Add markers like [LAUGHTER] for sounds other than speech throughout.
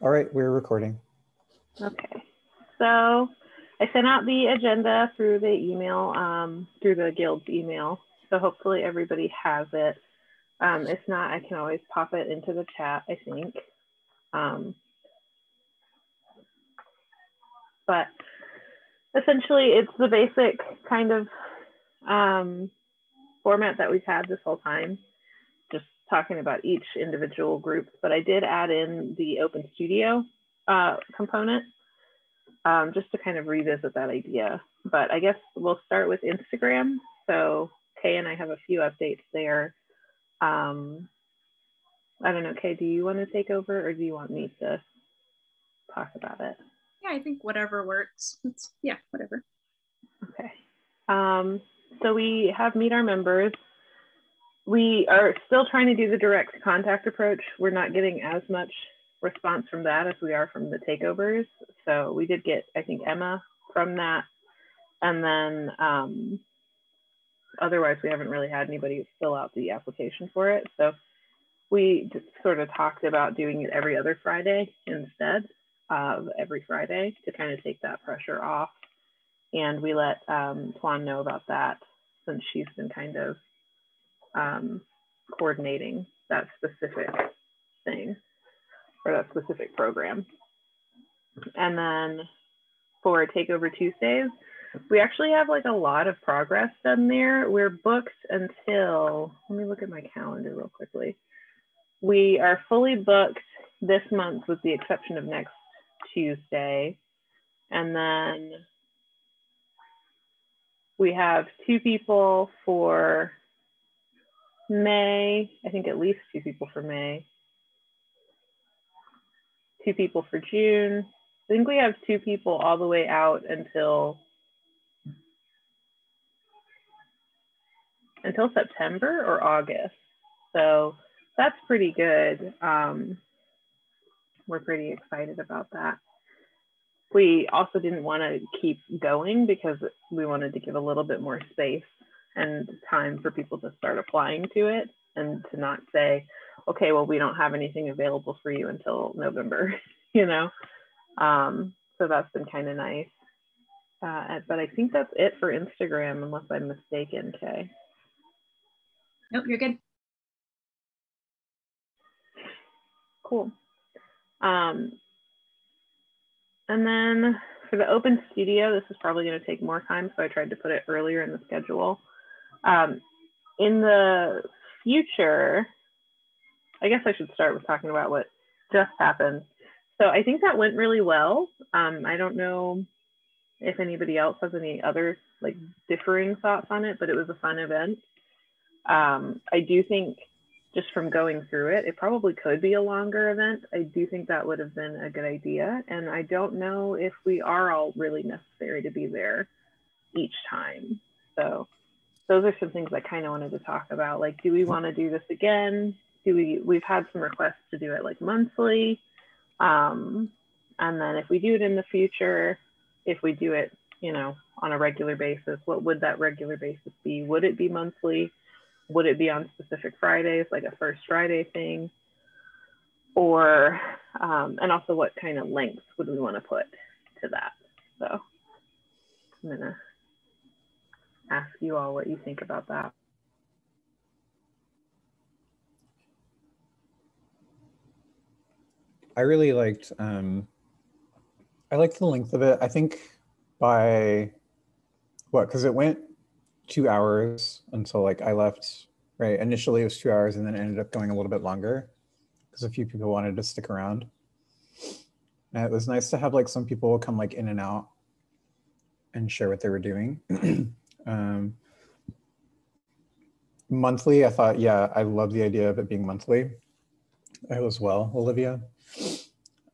All right, we're recording. Okay. So I sent out the agenda through the email, um, through the guild's email. So hopefully everybody has it. Um, if not, I can always pop it into the chat, I think. Um, but essentially it's the basic kind of um, format that we've had this whole time, talking about each individual group. But I did add in the Open Studio uh, component um, just to kind of revisit that idea. But I guess we'll start with Instagram. So Kay and I have a few updates there. Um, I don't know, Kay, do you want to take over or do you want me to talk about it? Yeah, I think whatever works. It's, yeah, whatever. Okay. Um, so we have meet our members. We are still trying to do the direct contact approach. We're not getting as much response from that as we are from the takeovers. So we did get, I think, Emma from that. And then um, otherwise, we haven't really had anybody fill out the application for it. So we sort of talked about doing it every other Friday instead of every Friday to kind of take that pressure off. And we let um, Tuan know about that since she's been kind of um, coordinating that specific thing or that specific program. And then for Takeover Tuesdays, we actually have like a lot of progress done there. We're booked until, let me look at my calendar real quickly. We are fully booked this month with the exception of next Tuesday. And then we have two people for May, I think at least two people for May, two people for June. I think we have two people all the way out until until September or August. So that's pretty good. Um, we're pretty excited about that. We also didn't want to keep going because we wanted to give a little bit more space and time for people to start applying to it and to not say, okay, well, we don't have anything available for you until November, [LAUGHS] you know? Um, so that's been kind of nice. Uh, but I think that's it for Instagram, unless I'm mistaken, Kay. Nope, you're good. Cool. Um, and then for the open studio, this is probably going to take more time, so I tried to put it earlier in the schedule. Um, in the future, I guess I should start with talking about what just happened. So I think that went really well. Um, I don't know if anybody else has any other like differing thoughts on it, but it was a fun event. Um, I do think just from going through it, it probably could be a longer event. I do think that would have been a good idea. And I don't know if we are all really necessary to be there each time. So those are some things I kind of wanted to talk about. Like, do we want to do this again? Do we, we've had some requests to do it like monthly. Um, and then if we do it in the future, if we do it, you know, on a regular basis, what would that regular basis be? Would it be monthly? would it be on specific Fridays, like a first Friday thing? Or, um, and also what kind of length would we want to put to that? So I'm gonna ask you all what you think about that. I really liked, um, I liked the length of it. I think by what, because it went two hours until like I left. Right. Initially it was two hours and then ended up going a little bit longer because a few people wanted to stick around. And it was nice to have like some people come like in and out and share what they were doing. [CLEARS THROAT] um, monthly, I thought, yeah, I love the idea of it being monthly. as well, Olivia.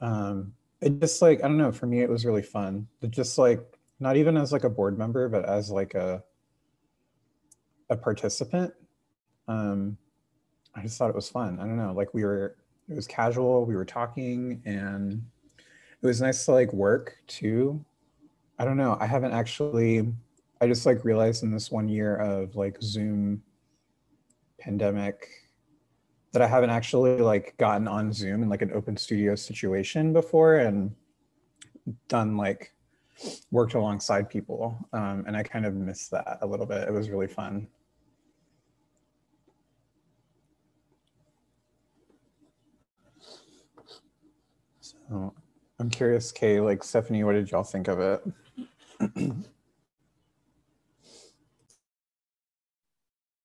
Um, it just like, I don't know, for me, it was really fun. It just like, not even as like a board member, but as like a, a participant. Um, I just thought it was fun. I don't know, like we were, it was casual, we were talking and it was nice to like work too. I don't know, I haven't actually, I just like realized in this one year of like Zoom pandemic that I haven't actually like gotten on Zoom in like an open studio situation before and done like worked alongside people. Um, and I kind of missed that a little bit. It was really fun. So I'm curious, Kay, like Stephanie, what did y'all think of it? [CLEARS THROAT]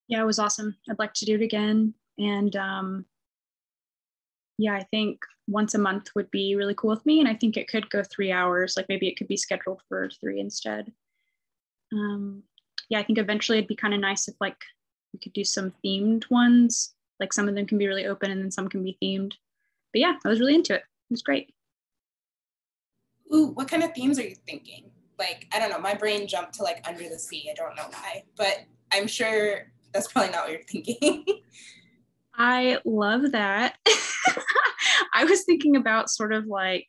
Yeah, it was awesome. I'd like to do it again. And um, yeah, I think once a month would be really cool with me. And I think it could go three hours. Like maybe it could be scheduled for three instead. Um, yeah, I think eventually it'd be kind of nice if like we could do some themed ones. Like some of them can be really open and then some can be themed. But yeah, I was really into it. It was great. Ooh, what kind of themes are you thinking? Like, I don't know, my brain jumped to like under the sea. I don't know why, but I'm sure that's probably not what you're thinking. I love that. [LAUGHS] I was thinking about sort of like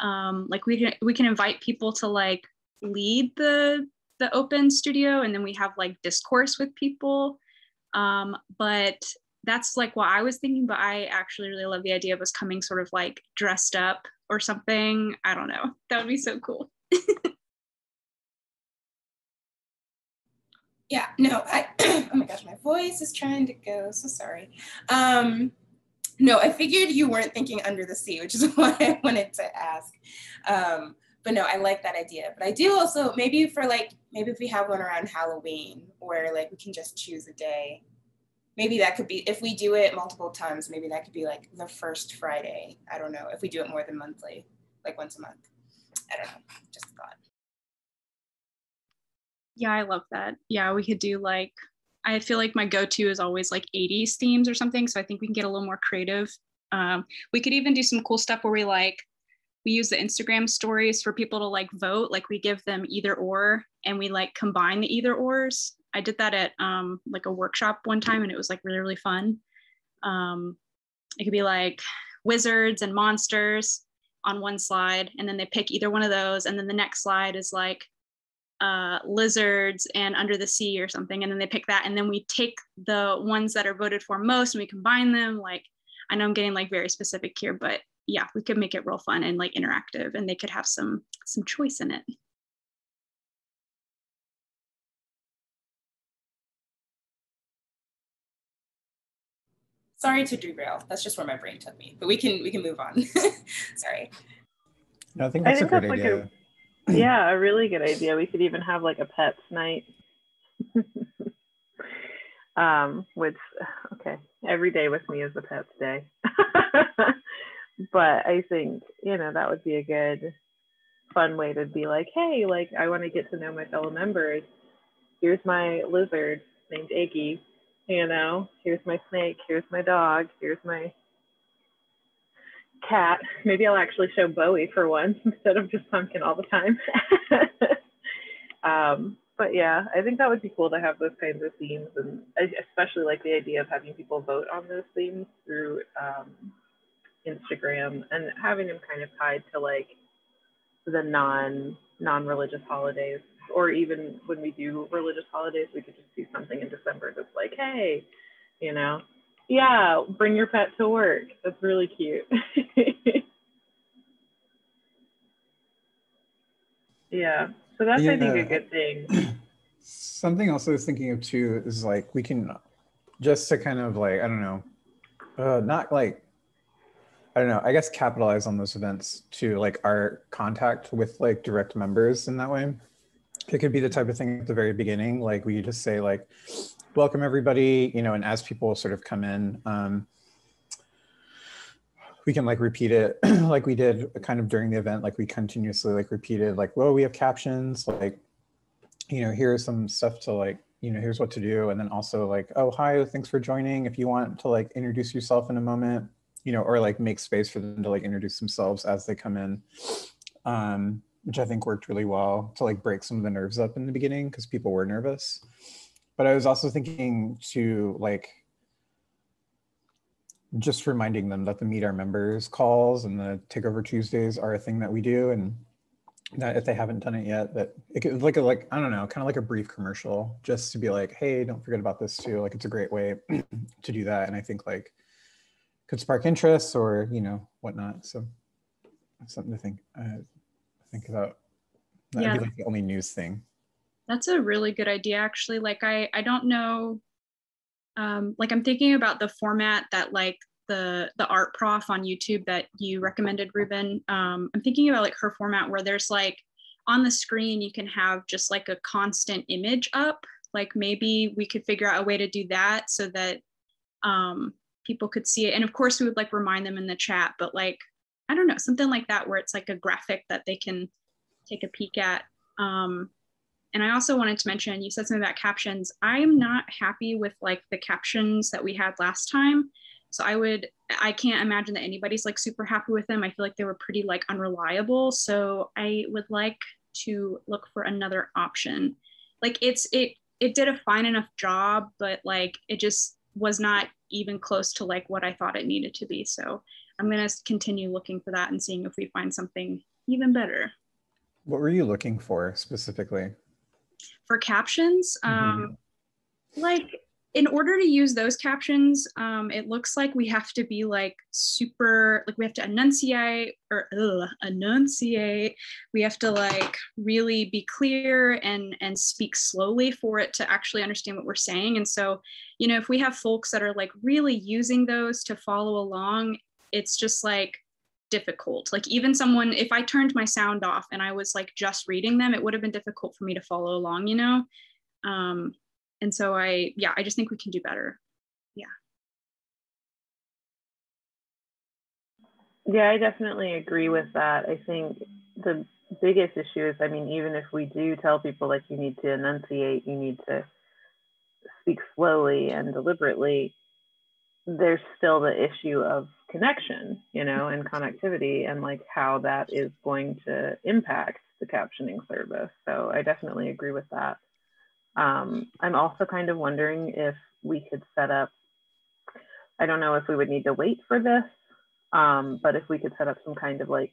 um like we can we can invite people to like lead the the open studio and then we have like discourse with people. Um but that's like what I was thinking, but I actually really love the idea of us coming sort of like dressed up or something. I don't know. That would be so cool. [LAUGHS] yeah no i [CLEARS THROAT] oh my gosh my voice is trying to go so sorry. Um no i figured you weren't thinking under the sea which is [LAUGHS] why i wanted to ask. Um but no i like that idea. But i do also maybe for like maybe if we have one around halloween where like we can just choose a day maybe that could be if we do it multiple times maybe that could be like the first friday. I don't know if we do it more than monthly like once a month. I don't know just thought yeah, I love that. Yeah, we could do like I feel like my go-to is always like 80s themes or something. So I think we can get a little more creative. Um, we could even do some cool stuff where we like we use the Instagram stories for people to like vote. Like we give them either or and we like combine the either ors. I did that at um, like a workshop one time and it was like really, really fun. Um, it could be like wizards and monsters on one slide and then they pick either one of those and then the next slide is like uh, lizards and under the sea or something and then they pick that and then we take the ones that are voted for most and we combine them like i know i'm getting like very specific here but yeah we could make it real fun and like interactive and they could have some some choice in it. Sorry to derail. That's just where my brain took me but we can we can move on. [LAUGHS] Sorry. No, i think that's I think a great that's idea like a- yeah, a really good idea. We could even have like a pets night. [LAUGHS] um, which okay, every day with me is a pets day. [LAUGHS] but I think, you know, that would be a good fun way to be like, hey, like I want to get to know my fellow members. Here's my lizard named Iggy, you know, here's my snake, here's my dog, here's my cat. Maybe I'll actually show Bowie for once [LAUGHS] instead of just Pumpkin all the time. [LAUGHS] um, but yeah, I think that would be cool to have those kinds of themes, and especially like the idea of having people vote on those themes through um, Instagram and having them kind of tied to like the non non religious holidays, or even when we do religious holidays, we could just do something in December that's like, hey, you know, yeah, bring your pet to work. That's really cute. [LAUGHS] yeah. So that's yeah. I think a good thing. [CLEARS THROAT] Something else I was thinking of too is like we can just to kind of like I don't know, uh, not like I don't know. I guess capitalize on those events to like our contact with like direct members in that way. It could be the type of thing at the very beginning, like we just say like, welcome everybody, you know, and as people sort of come in, um, we can like repeat it [CLEARS THROAT] like we did kind of during the event, like we continuously like repeated like, well, we have captions, like, you know, here's some stuff to like, you know, here's what to do. And then also like, oh, hi, thanks for joining. If you want to like introduce yourself in a moment, you know, or like make space for them to like introduce themselves as they come in. Um, which I think worked really well to like break some of the nerves up in the beginning because people were nervous but I was also thinking to like just reminding them that the meet our members calls and the takeover Tuesdays are a thing that we do and that if they haven't done it yet, that it could like a like I don't know, kind of like a brief commercial just to be like, hey, don't forget about this too. Like it's a great way [CLEARS THROAT] to do that. And I think like could spark interest or you know whatnot. So something to think uh, think about. That'd Yeah. be like the only news thing. That's a really good idea, actually. Like I, I don't know. Um, like I'm thinking about the format that like the the art prof on YouTube that you recommended, Ruben. Um, I'm thinking about like her format where there's like on the screen you can have just like a constant image up. Like maybe we could figure out a way to do that so that um, people could see it. And of course, we would like remind them in the chat, but like I don't know, something like that where it's like a graphic that they can take a peek at. Um, and I also wanted to mention, you said something about captions. I'm not happy with like the captions that we had last time. So I would, I can't imagine that anybody's like super happy with them. I feel like they were pretty like unreliable. So I would like to look for another option. Like it's, it, it did a fine enough job, but like it just was not even close to like what I thought it needed to be. So I'm going to continue looking for that and seeing if we find something even better. What were you looking for specifically? For captions um, like in order to use those captions um, it looks like we have to be like super like we have to enunciate or ugh, enunciate. We have to like really be clear and and speak slowly for it to actually understand what we're saying. And so you know if we have folks that are like really using those to follow along it's just like difficult. Like even someone, if I turned my sound off and I was like just reading them, it would have been difficult for me to follow along, you know? Um, and so I, yeah, I just think we can do better. Yeah, Yeah, I definitely agree with that. I think the biggest issue is, I mean, even if we do tell people like you need to enunciate, you need to speak slowly and deliberately, there's still the issue of connection, you know, and connectivity and like how that is going to impact the captioning service. So I definitely agree with that. Um, I'm also kind of wondering if we could set up, I don't know if we would need to wait for this, um, but if we could set up some kind of like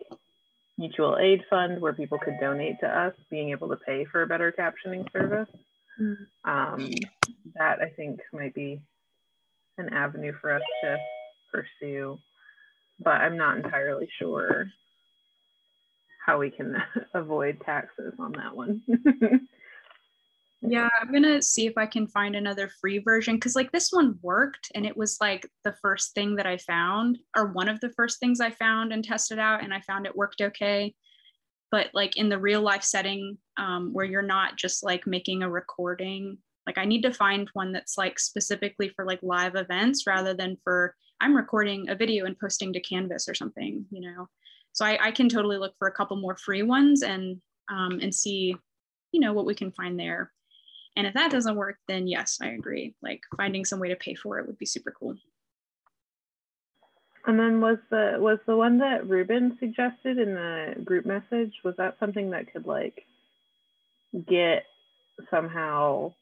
mutual aid fund where people could donate to us, being able to pay for a better captioning service, um, that I think might be an avenue for us to pursue. But I'm not entirely sure how we can [LAUGHS] avoid taxes on that one. [LAUGHS] Yeah, I'm gonna see if I can find another free version because like this one worked and it was like the first thing that I found or one of the first things I found and tested out and I found it worked okay. But like in the real life setting um, where you're not just like making a recording, like I need to find one that's like specifically for like live events rather than for I'm recording a video and posting to Canvas or something, you know. So I, I can totally look for a couple more free ones and um, and see, you know, what we can find there. And if that doesn't work, then yes, I agree. Like finding some way to pay for it would be super cool. And then was the was the one that Ruben suggested in the group message, was that something that could like get somehow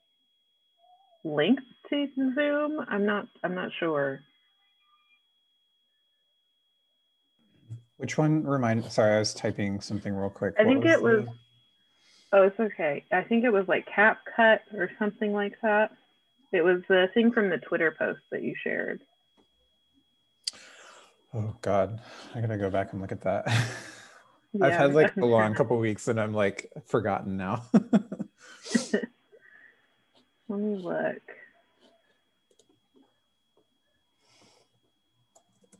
linked to Zoom? I'm not I'm not sure. Which one remind, sorry, I was typing something real quick. I What think it was the- oh it's okay. I think it was like CapCut or something like that. It was the thing from the Twitter post that you shared. Oh God, I gotta go back and look at that. [LAUGHS] I've had like a long couple weeks and I'm like forgotten now. [LAUGHS] Let me look.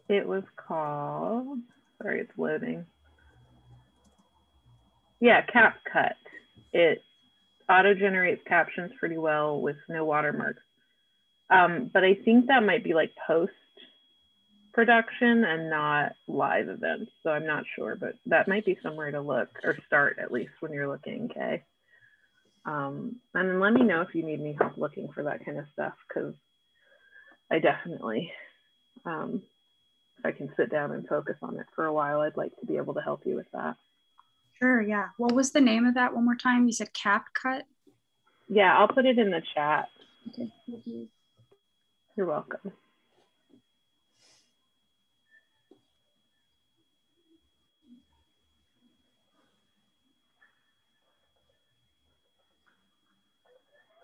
It was called, sorry, it's loading. Yeah, CapCut. It auto generates captions pretty well with no watermarks. Um, but I think that might be like post production and not live events. So I'm not sure, but that might be somewhere to look or start at least when you're looking, okay? Um, and then let me know if you need any help looking for that kind of stuff because I definitely, um, I can sit down and focus on it for a while, I'd like to be able to help you with that. Sure, yeah. What was the name of that one more time? You said cap cut? Yeah, I'll put it in the chat. Okay. thank you. You're welcome.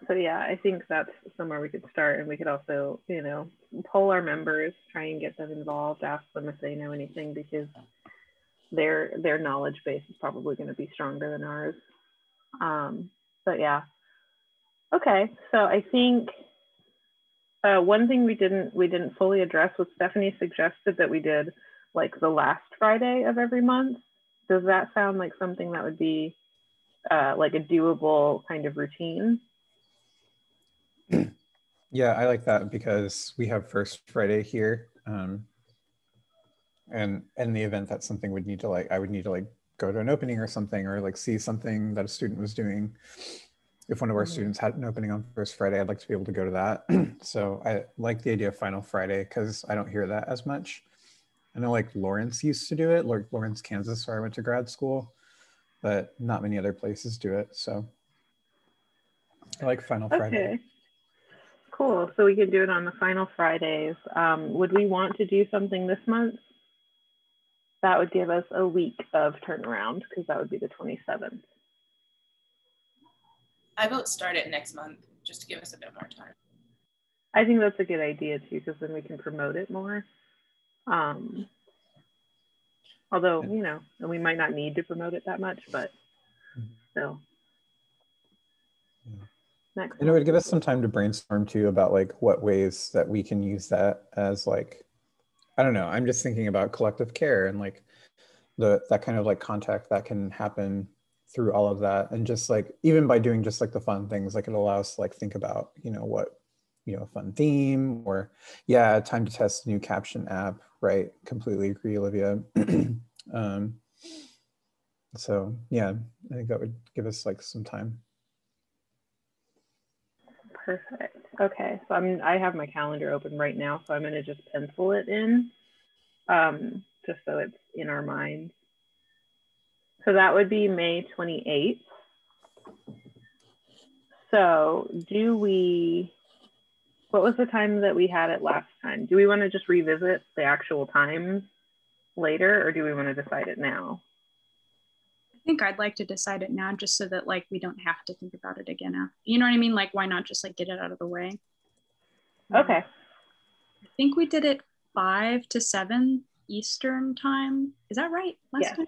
So yeah, I think that's somewhere we could start, and we could also, you know, poll our members, try and get them involved, ask them if they know anything, because their their knowledge base is probably going to be stronger than ours. Um, but yeah, okay. So I think uh, one thing we didn't we didn't fully address was Stephanie suggested that we did like the last Friday of every month. Does that sound like something that would be uh, like a doable kind of routine? Yeah, I like that because we have first Friday here. Um, and in the event that something would need to like, I would need to like go to an opening or something, or like see something that a student was doing. If one of our Mhm. students had an opening on first Friday, I'd like to be able to go to that. [CLEARS THROAT] so I like the idea of final Friday because I don't hear that as much. I know like Lawrence used to do it, like Lawrence, Kansas, where I went to grad school, but not many other places do it. So I like final Friday. Okay. Cool. So we can do it on the final Fridays. Um, would we want to do something this month? That would give us a week of turnaround because that would be the 27th. I vote start it next month just to give us a bit more time. I think that's a good idea too because then we can promote it more. Um, although, you know, and we might not need to promote it that much, but Mhm. still. Next. And it would give us some time to brainstorm too about like what ways that we can use that as like, I don't know. I'm just thinking about collective care and like the that kind of like contact that can happen through all of that. And just like even by doing just like the fun things, like it allows to like think about, you know, what, you know, a fun theme or yeah, time to test a new caption app, right? Completely agree, Olivia. [CLEARS THROAT] um so yeah, I think that would give us like some time. Perfect. Okay, so I'm I have my calendar open right now, so I'm going to just pencil it in, um, just so it's in our minds. So that would be May 28th. So do we? What was the time that we had it last time? Do we want to just revisit the actual times later, or do we want to decide it now? I think I'd like to decide it now just so that like we don't have to think about it again. After. You know what I mean? Like why not just like get it out of the way? Okay. I think we did it five to seven Eastern time. Is that right? Last Yes. time?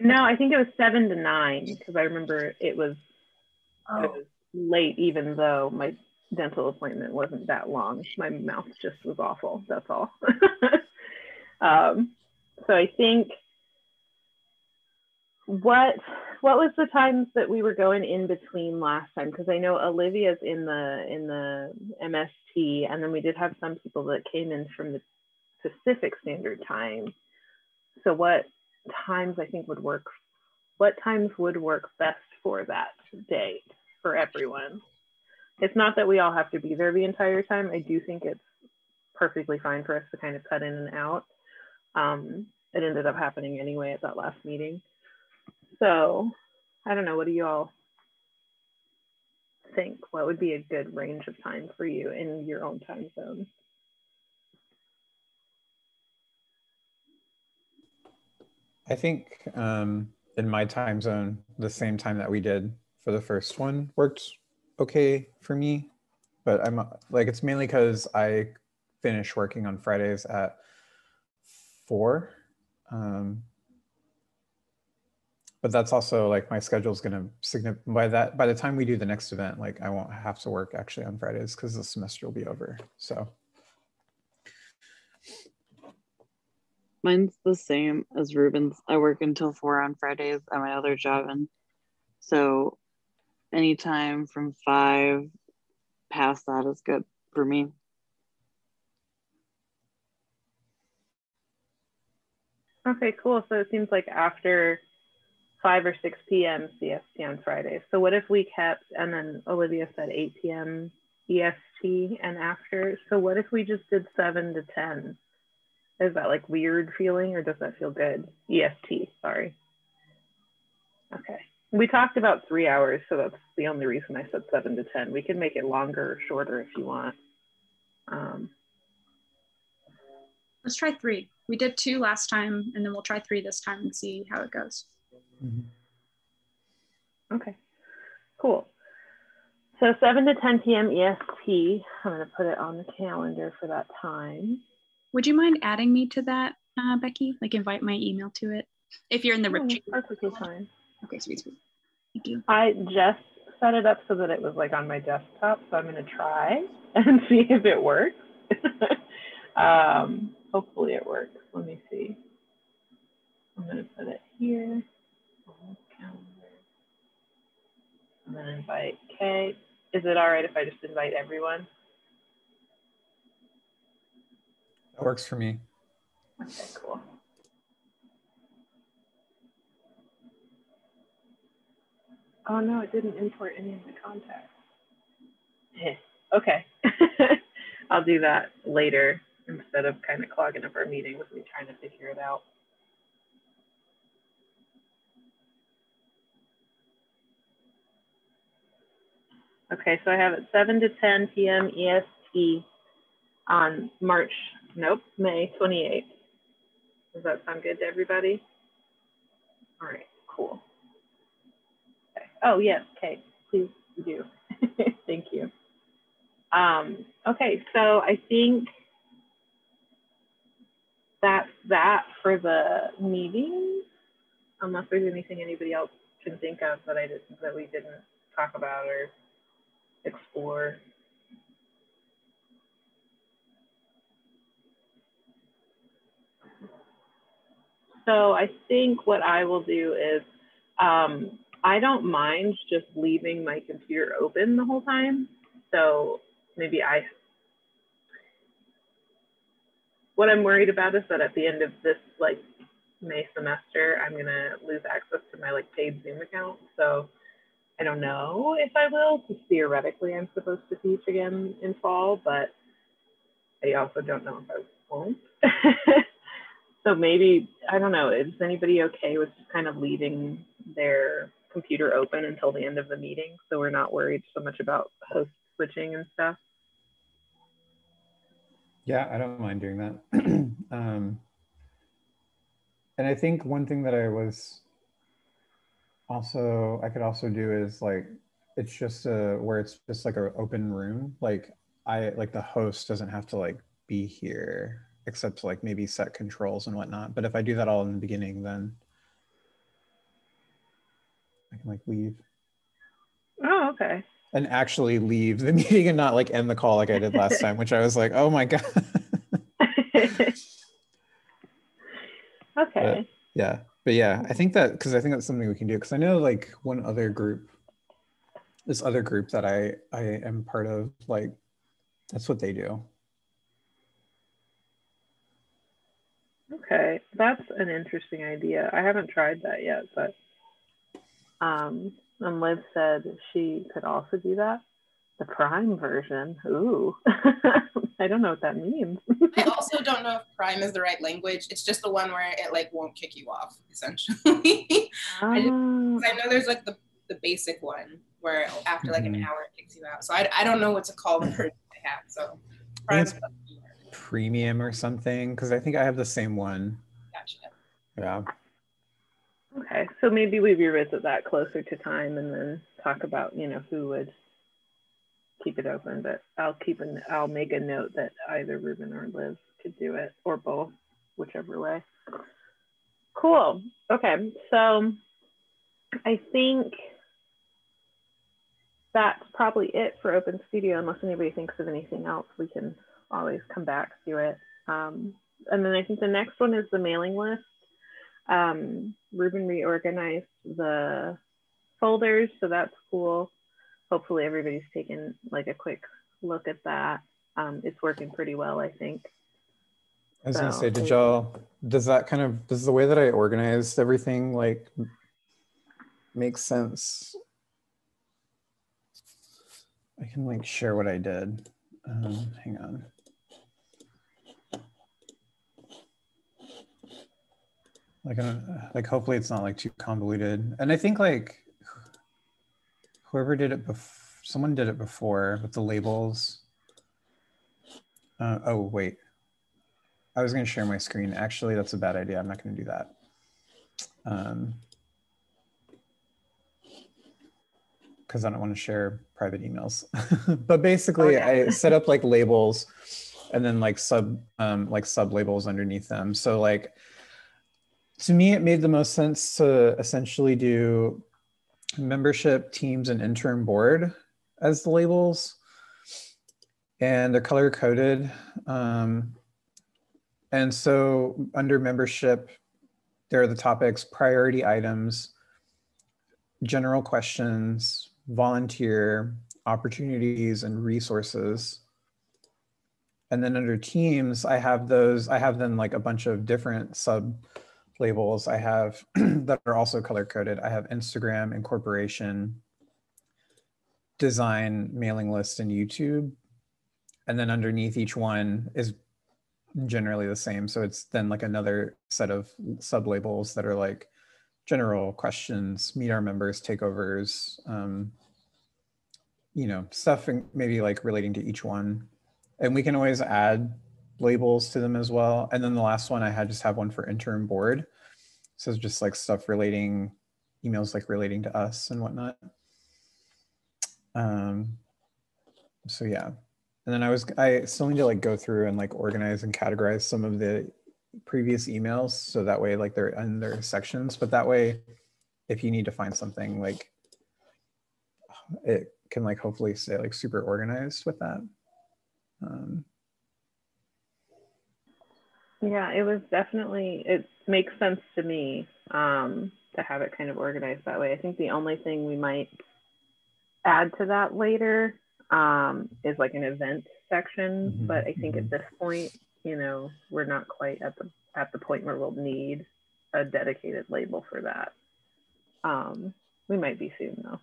No, I think it was seven to nine because I remember it was Oh, was late, even though my dental appointment wasn't that long. My mouth just was awful. That's all. [LAUGHS] um, so I think what what was the times that we were going in between last time? Because I know Olivia's in the in the MST, and then we did have some people that came in from the Pacific Standard Time. So what times I think would work? What times would work best for that date for everyone? It's not that we all have to be there the entire time. I do think it's perfectly fine for us to kind of cut in and out. Um, it ended up happening anyway at that last meeting. So I don't know. What do you all think? What would be a good range of time for you in your own time zone? I think um, in my time zone, the same time that we did for the first one worked okay for me. But I'm like, it's mainly because I finish working on Fridays at four. Um, but that's also like my schedule is going to significant by that by the time we do the next event like i won't have to work actually on fridays because the semester will be over so Mine's the same as Ruben's. I work until four on Fridays at my other job, and so anytime from five past that is good for me. Okay, cool. So it seems like after 5 or 6 p.m. CST on Fridays. So what if we kept, and then Olivia said 8 p.m. EST and after. So what if we just did 7 to 10? Is that like weird feeling or does that feel good? EST, sorry. Okay. We talked about three hours, so that's the only reason I said 7 to 10. We can make it longer or shorter if you want. Um, let's try three. We did two last time, and then we'll try three this time and see how it goes. Okay, cool. So 7 to 10 p.m. EST. I'm going to put it on the calendar for that time. Would you mind adding me to that, uh, Becky? Like invite my email to it if you're in the Oh, RIP. perfectly fine. Okay, sweet, sweet. Thank you. I just set it up so that it was like on my desktop. So I'm going to try [LAUGHS] and see if it works. [LAUGHS] um, hopefully it works. Let me see. I'm going to put it here on this calendar. I'm going to invite Kay. Is it all right if I just invite everyone? That works for me. Okay, cool. Oh no, it didn't import any of the contacts. Okay, [LAUGHS] I'll do that later instead of kind of clogging up our meeting with me trying to figure it out. Okay, so I have it 7 to 10 p.m. EST on March, nope, May 28th. Does that sound good to everybody? All right, cool. Okay. Oh, yes, okay, please do. [LAUGHS] Thank you. Um, okay, so I think that's that for the meeting, unless there's anything anybody else can think of that I didn't, that we didn't talk about or explore. So I think what I will do is um, I don't mind just leaving my computer open the whole time. So maybe I, what I'm worried about is that at the end of this like May semester, I'm gonna lose access to my like paid Zoom account. So I don't know if I will, because theoretically I'm supposed to teach again in fall, but I also don't know if I won't. [LAUGHS] so maybe, I don't know, is anybody okay with just kind of leaving their computer open until the end of the meeting so we're not worried so much about host switching and stuff? Yeah, I don't mind doing that. [CLEARS THROAT] um, and I think one thing that I was also I could also do is like it's just a where it's just like an open room. Like I like the host doesn't have to like be here except to like maybe set controls and whatnot. But if I do that all in the beginning, then I can like leave Oh, okay. and actually leave the [LAUGHS] meeting and not like end the call like I did last time, which I was like, oh my god. [LAUGHS] [LAUGHS] okay. Yeah, but yeah, I think that because I think that's something we can do. Because I know like one other group, this other group that I I am part of, like that's what they do. Okay, that's an interesting idea. I haven't tried that yet, but um, and Liv said she could also do that. The Prime version. Ooh, [LAUGHS] I don't know what that means. I [LAUGHS] also don't know if Prime is the right language. It's just the one where it like won't kick you off, essentially. [LAUGHS] I just- 'Cause I know there's like the, the basic one where after like an Mhm. hour it kicks you out. So I, I don't know what to call the version I have. So Prime it's- Premium or something, because I think I have the same one. gotcha. Yeah. okay, so maybe we revisit that closer to time and then talk about you know who would keep it open. But I'll keep an I'll make a note that either Ruben or Liz could do it or both, whichever way. Cool. Okay, so I think that's probably it for Open Studio. Unless anybody thinks of anything else, we can always come back to it. Um, and then I think the next one is the mailing list. Um, Ruben reorganized the folders, so that's cool. Hopefully everybody's taken like a quick look at that. Um, it's working pretty well, I think. I was gonna say, did y'all? Does that kind of does the way that I organized everything like make sense? I can like share what I did. Um, hang on. Like, I don't, like hopefully it's not like too convoluted. And I think like whoever did it before, someone did it before with the labels. Uh, oh wait, I was going to share my screen. Actually, that's a bad idea. I'm not going to do that. because I don't want to share private emails. [LAUGHS] but basically, I set up like labels and then like sub um, like sub labels underneath them. So like to me, it made the most sense to essentially do membership teams and interim board as the labels. And they're color coded um, and so under membership there are the topics priority items general questions volunteer opportunities and resources. And then under teams i have those i have then like a bunch of different sub labels I have [CLEARS THROAT] that are also color coded. I have Instagram, incorporation, design, mailing list, and YouTube. And then underneath each one is generally the same. So it's then like another set of sub labels that are like general questions, meet our members, takeovers, um, you know, stuff maybe like relating to each one. And we can always add labels to them as well. And then the last one I had just have one for interim board. So just like stuff relating, emails like relating to us and whatnot. Um, so yeah. And then I was, I still need to like go through and like organize and categorize some of the previous emails. So that way, like they're in their sections, but that way, if you need to find something like it can like hopefully stay like super organized with that. Um, yeah, it was definitely, it makes sense to me um, to have it kind of organized that way. I think the only thing we might add to that later um, is like an event section, mm-hmm. but I think mm-hmm. at this point, you know, we're not quite at the at the point where we'll need a dedicated label for that. Um, we might be soon though.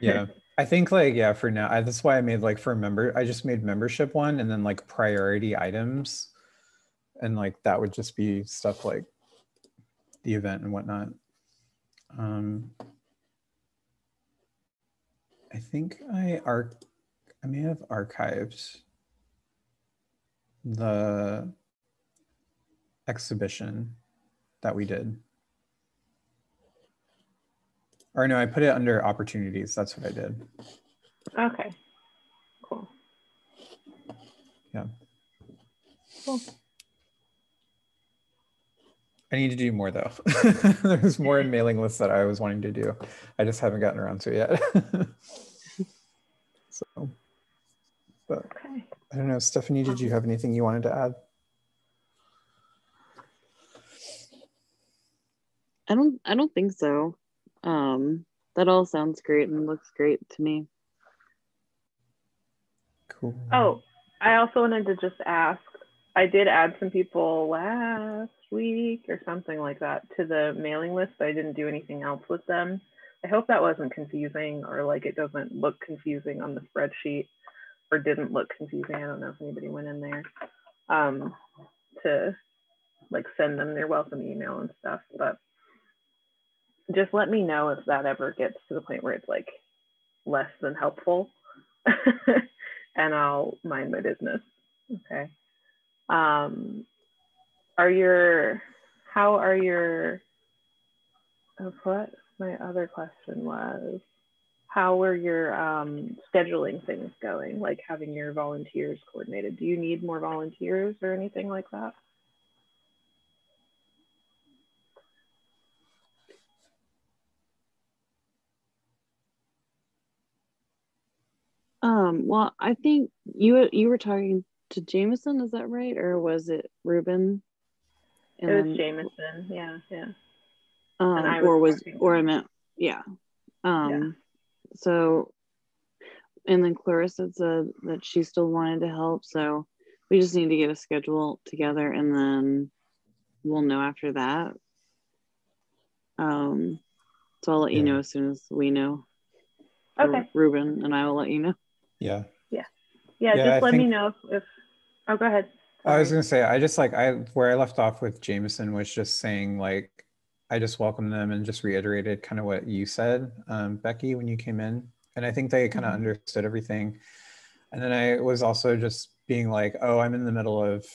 yeah. [LAUGHS] I think like yeah, for now, I, that's why I made like for member, I just made membership one and then like priority items and like that would just be stuff like the event and whatnot. Um, I think I arc I may have archived the exhibition that we did. Or no, I put it under opportunities. That's what I did. Okay. Cool. Yeah. Cool. I need to do more though. [LAUGHS] There's more in mailing lists that I was wanting to do. I just haven't gotten around to it yet. [LAUGHS] so, but okay. I don't know, Stephanie, did you have anything you wanted to add? I don't I don't think so. Um that all sounds great and looks great to me. Cool. Oh, I also wanted to just ask I did add some people last week or something like that to the mailing list. I didn't do anything else with them. I hope that wasn't confusing or like it doesn't look confusing on the spreadsheet or didn't look confusing. I don't know if anybody went in there um, to like send them their welcome email and stuff, but just let me know if that ever gets to the point where it's like less than helpful [LAUGHS] and I'll mind my business. Okay. Um, are your how are your what my other question was how are your um, scheduling things going? Like having your volunteers coordinated. Do you need more volunteers or anything like that? Um well i think you you were talking to jameson is that right? Or was it ruben and it was Jameson. Yeah, yeah. Um, was or was or I meant yeah. Um, yeah. So, and then Clarissa said that she still wanted to help. So we just need to get a schedule together, and then we'll know after that. Um, so I'll let yeah. you know as soon as we know. Okay. Ruben and I will let you know. Yeah. Yeah. Yeah. yeah just I let think... me know if, if. Oh, go ahead. I was gonna say I just like I where I left off with Jameson was just saying like I just welcomed them and just reiterated kind of what you said, um, Becky, when you came in, and I think they kind of mm-hmm. understood everything. And then I was also just being like, oh, I'm in the middle of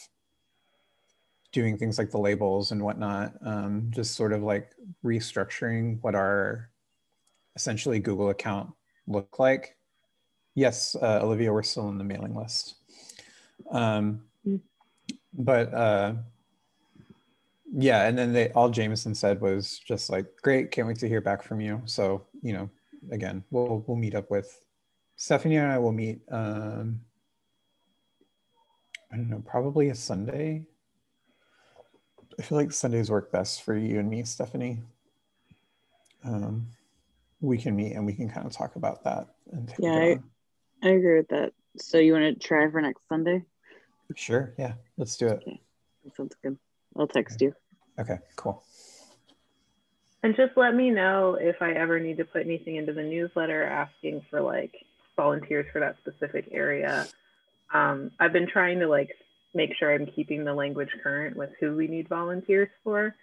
doing things like the labels and whatnot, um, just sort of like restructuring what our essentially Google account look like. Yes, uh, Olivia, we're still in the mailing list. Um. But uh, yeah, and then they all Jameson said was just like, great, can't wait to hear back from you. So you know, again, we'll we'll meet up with Stephanie and I will meet. Um, I don't know, probably a Sunday. I feel like Sundays work best for you and me, Stephanie. Um, we can meet and we can kind of talk about that. And Yeah, I- I agree with that. So you want to try for next Sunday? Sure. Yeah, let's do it. That sounds good. I'll text you. Okay, cool. And just let me know if I ever need to put anything into the newsletter asking for like volunteers for that specific area. Um, I've been trying to like make sure I'm keeping the language current with who we need volunteers for.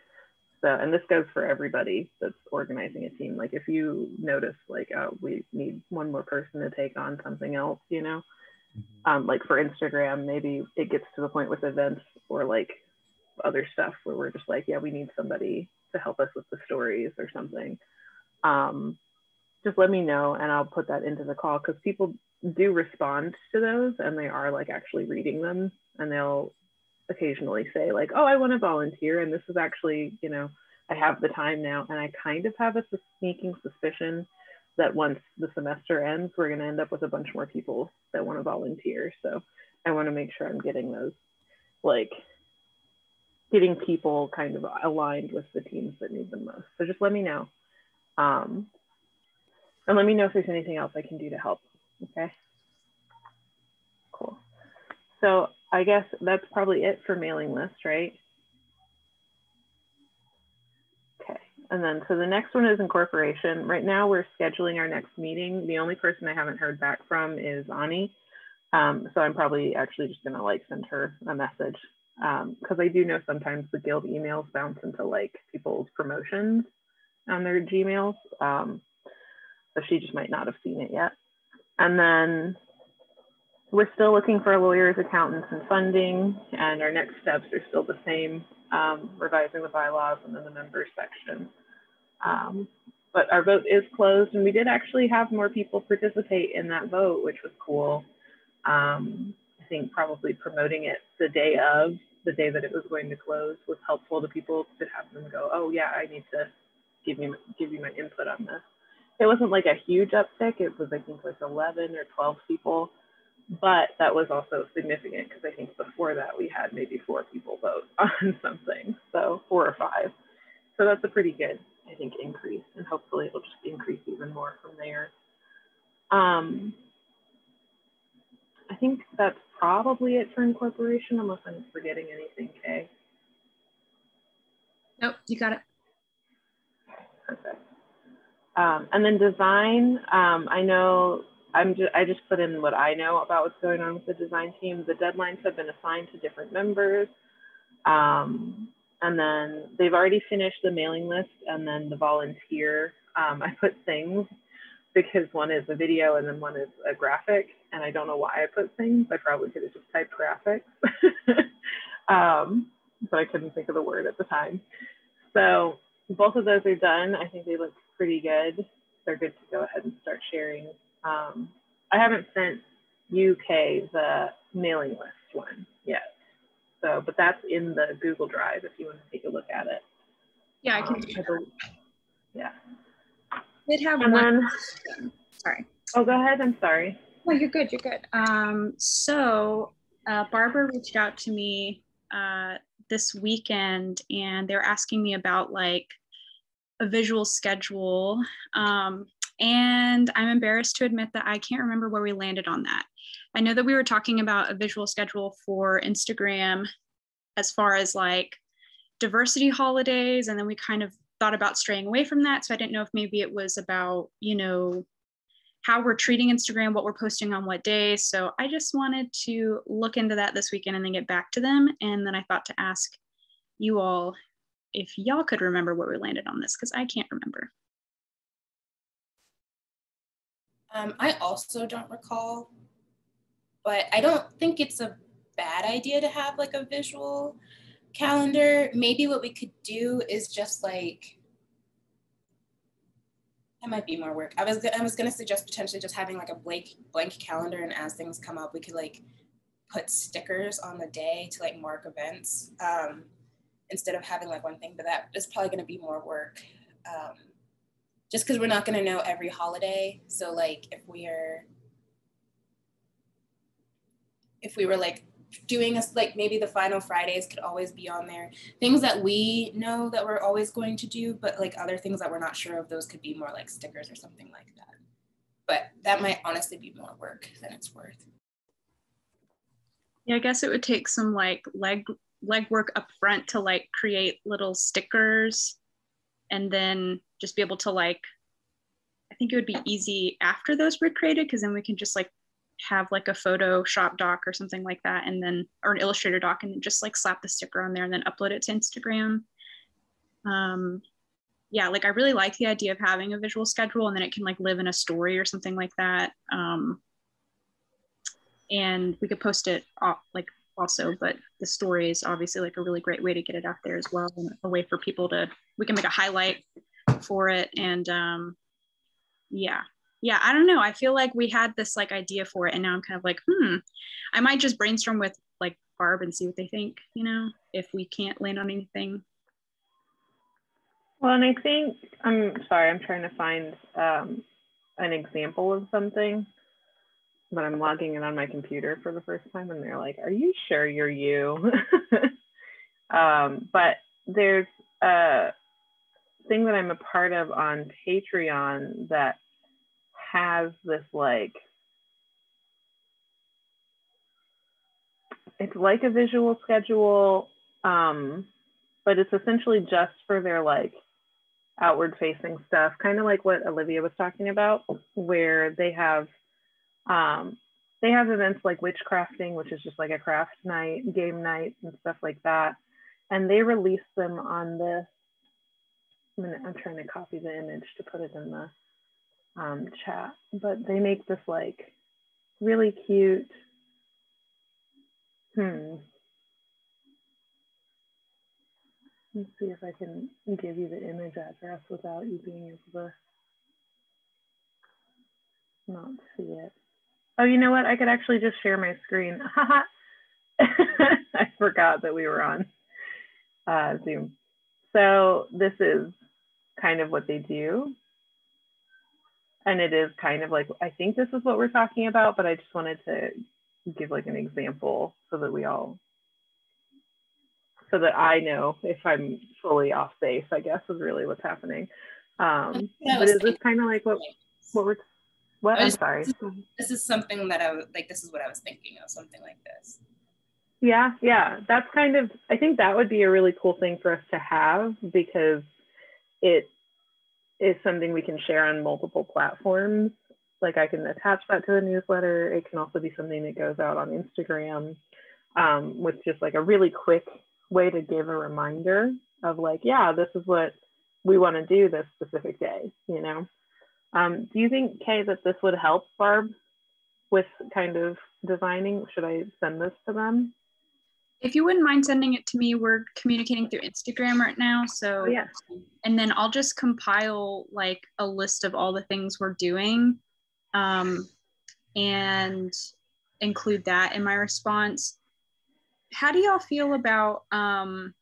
So, and this goes for everybody that's organizing a team. Like if you notice like, oh, we need one more person to take on something else, you know, um, like for Instagram, maybe it gets to the point with events or like other stuff where we're just like, yeah, we need somebody to help us with the stories or something. Um, just let me know and I'll put that into the call because people do respond to those and they are like actually reading them and they'll occasionally say like, oh, I want to volunteer and this is actually, you know, I have the time now and I kind of have a sneaking suspicion that once the semester ends, we're going to end up with a bunch more people that want to volunteer. So I want to make sure I'm getting those like getting people kind of aligned with the teams that need them most. So just let me know. Um, and let me know if there's anything else I can do to help. Okay. Cool. So I guess that's probably it for mailing list, right? Okay. And then so the next one is incorporation. Right now we're scheduling our next meeting. The only person I haven't heard back from is Ani. Um, so I'm probably actually just gonna like send her a message because I do know sometimes the guild emails bounce into like people's promotions on their Gmails. Um, so she just might not have seen it yet. And then we're still looking for lawyers, accountants, and funding. And our next steps are still the same, um, revising the bylaws and then the members section. Um, but our vote is closed and we did actually have more people participate in that vote, which was cool. Um, I think probably promoting it the day of, the day that it was going to close was helpful to people to have them go, oh yeah, I need to give me give you my input on this. It wasn't like a huge uptick. It was I think like 11 or 12 people, but that was also significant because I think before that we had maybe four people vote [LAUGHS] on something, so four or five. So that's a pretty good, I think, increase, and hopefully it'll just increase even more from there. Um, I think that's probably it for incorporation, unless I'm forgetting anything, Kay. Nope, you got it. Perfect. Um, and then design, um, I know I'm just, I just put in what I know about what's going on with the design team. The deadlines have been assigned to different members. Um, and then they've already finished the mailing list and then the volunteer. Um, I put things because one is a video and then one is a graphic. And I don't know why I put things. I probably could have just typed graphics. [LAUGHS] um, but I couldn't think of the word at the time. So both of those are done. I think they look pretty good. They're good to go ahead and start sharing. Um, I haven't sent UK the mailing list one yet. So, but that's in the Google Drive if you want to take a look at it. Yeah, I can. Um, believe- yeah. did have And one. then, Sorry. oh, go ahead. I'm sorry. No, you're good. You're good. Um, so uh, Barbara reached out to me uh, this weekend, and they were asking me about like a visual schedule. Um, and I'm embarrassed to admit that I can't remember where we landed on that. I know that we were talking about a visual schedule for Instagram as far as like diversity holidays, and then we kind of thought about straying away from that. So I didn't know if maybe it was about, you know, how we're treating Instagram, what we're posting on what days. So I just wanted to look into that this weekend and then get back to them. And then I thought to ask you all if y'all could remember where we landed on this because I can't remember. Um, I also don't recall, but I don't think it's a bad idea to have like a visual calendar. Maybe what we could do is just like That might be more work. I was I was gonna suggest potentially just having like a blank blank calendar, and as things come up, we could like put stickers on the day to like mark events um, instead of having like one thing. But that is probably gonna be more work, um, just because we're not gonna know every holiday. So like if we are if we were like doing us like maybe the final Fridays could always be on there. Things that we know that we're always going to do, but like other things that we're not sure of, those could be more like stickers or something like that. But that might honestly be more work than it's worth. Yeah, I guess it would take some like leg legwork up front to like create little stickers and then just be able to like I think it would be easy after those were created because then we can just like have like a Photoshop doc or something like that, and then or an Illustrator doc, and just like slap the sticker on there and then upload it to Instagram. Um, yeah, like I really like the idea of having a visual schedule, and then it can like live in a story or something like that. Um, and we could post it off, like also, but the story is obviously like a really great way to get it out there as well, and a way for people to we can make a highlight for it, and um, yeah, yeah i don't know. I feel like we had this like idea for it and now i'm kind of like hmm i might just brainstorm with like barb and see what they think you know if we can't land on anything. Well and i think i'm sorry i'm trying to find um, an example of something but i'm logging in on my computer for the first time and they're like are you sure you're you? [LAUGHS] Um, but there's a thing that i'm a part of on patreon that has this like it's like a visual schedule um but it's essentially just for their like outward facing stuff kind of like what olivia was talking about where they have um they have events like witchcrafting which is just like a craft night game night and stuff like that and they release them on this I'm, gonna, I'm trying to copy the image to put it in the um, chat, but they make this like really cute, hmm. Let's see if I can give you the image address without you being able to not see it. Oh, you know what? I could actually just share my screen. [LAUGHS] I forgot that we were on uh, Zoom. So this is kind of what they do and it is kind of like i think this is what we're talking about but i just wanted to give like an example so that we all so that i know if i'm fully off base i guess is really what's happening um but is this kind of like what what we're what i'm sorry this is something that i was like this is what i was thinking of something like this yeah yeah that's kind of i think that would be a really cool thing for us to have because it is something we can share on multiple platforms. Like I can attach that to the newsletter. It can also be something that goes out on Instagram um, with just like a really quick way to give a reminder of like, yeah, this is what we want to do this specific day, you know? Um, do you think, Kay, that this would help Barb with kind of designing? Should I send this to them? If you wouldn't mind sending it to me, we're communicating through Instagram right now. So, oh, yeah. And then I'll just compile like a list of all the things we're doing um, and include that in my response. How do y'all feel about um,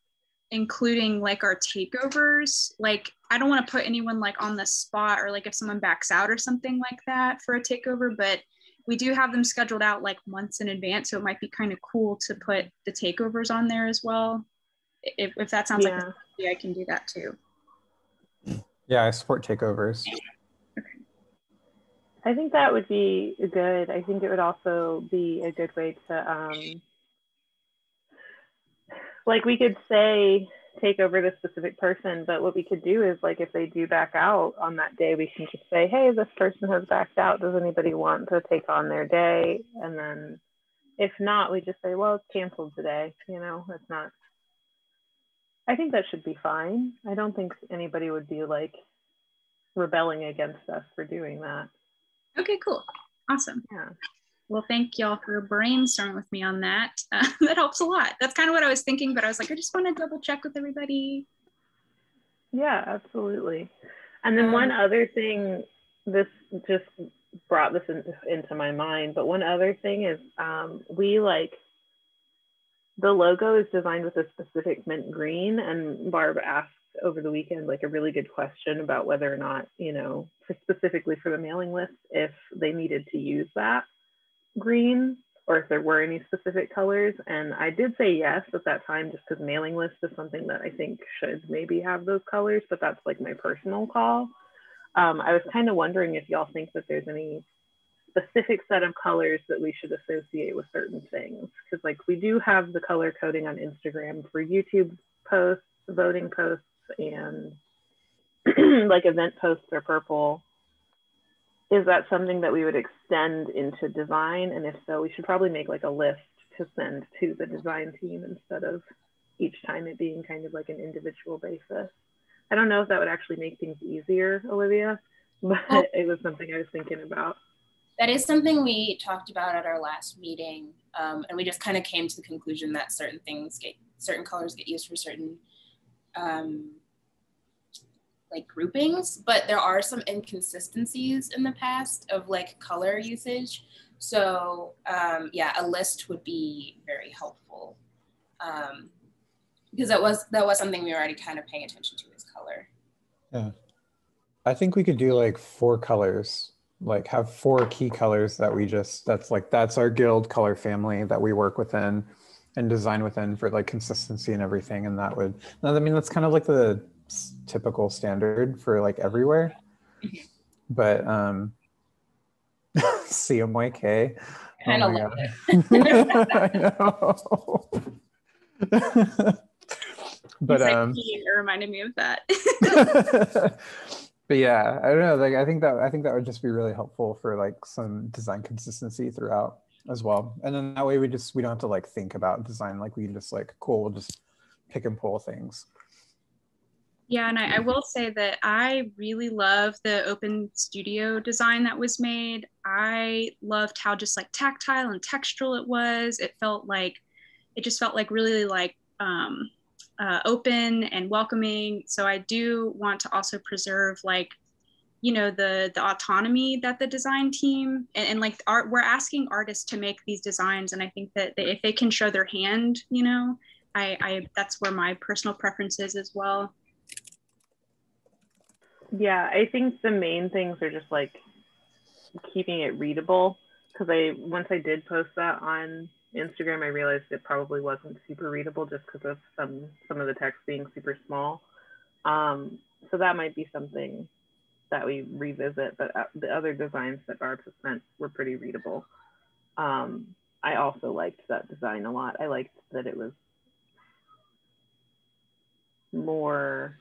including like our takeovers? Like, I don't want to put anyone like on the spot or like if someone backs out or something like that for a takeover, but we do have them scheduled out like months in advance. So it might be kind of cool to put the takeovers on there as well. If, if that sounds yeah. like idea, I can do that too. Yeah, I support takeovers. Okay. I think that would be good. I think it would also be a good way to, um, like, we could say take over the specific person. But what we could do is like if they do back out on that day, we can just say, hey, this person has backed out. Does anybody want to take on their day? And then if not, we just say, well, it's canceled today. You know, it's not. I think that should be fine. I don't think anybody would be like rebelling against us for doing that. Okay, cool. Awesome. Yeah. Well, thank y'all for brainstorming with me on that. [LAUGHS] Uh, that helps a lot. That's kind of what I was thinking, but I was like, I just want to double check with everybody. Yeah, absolutely. And then Um, one other thing, this just brought this in, into my mind, but one other thing is um, we like the logo is designed with a specific mint green, and Barb asked over the weekend like a really good question about whether or not you know for specifically for the mailing list if they needed to use that green or if there were any specific colors. And i did say yes at that time just because mailing list is something that i think should maybe have those colors but that's like my personal call. Um, i was kind of wondering if y'all think that there's any specific set of colors that we should associate with certain things. Because like we do have the color coding on instagram for youtube posts voting posts and [CLEARS THROAT] like event posts are purple is that something that we would extend into design? And if so we should probably make like a list to send to the design team instead of each time it being kind of like an individual basis. I don't know if that would actually make things easier olivia [LAUGHS] but Well- it was something i was thinking about. That is something we talked about at our last meeting, um, and we just kind of came to the conclusion that certain things get, certain colors get used for certain, um, like groupings, but there are some inconsistencies in the past of like color usage. So um, yeah, a list would be very helpful um, because that was that was something we were already kind of paying attention to is color. Yeah. I think we could do like four colors, like have four key colors that we just, that's like, that's our guild color family that we work within and design within for like consistency and everything. And that would, I mean, that's kind of like the typical standard for like everywhere. But um [LAUGHS] CMYK. Kind of my love God. [LAUGHS] I know. [LAUGHS] but like um it reminded me of that. but yeah, I don't know. Like I think that I think that would just be really helpful for like some design consistency throughout as well. And then that way we just we don't have to like think about design. Like we can just like cool, we'll just pick and pull things. Yeah, and I, I will say that I really love the open studio design that was made. I loved how just like tactile and textural it was. It felt like it just felt like really like um, uh, open and welcoming. So I do want to also preserve like you know the the autonomy that the design team and, and like art we're asking artists to make these designs and i think that they, if they can show their hand you know I, I that's where my personal preference is as well Yeah, I think the main things are just like keeping it readable. Because I once I did post that on Instagram, I realized it probably wasn't super readable just because of some some of the text being super small. Um, so that might be something that we revisit. But uh, the other designs that Barb has sent were pretty readable. Um, I also liked that design a lot. I liked that it was more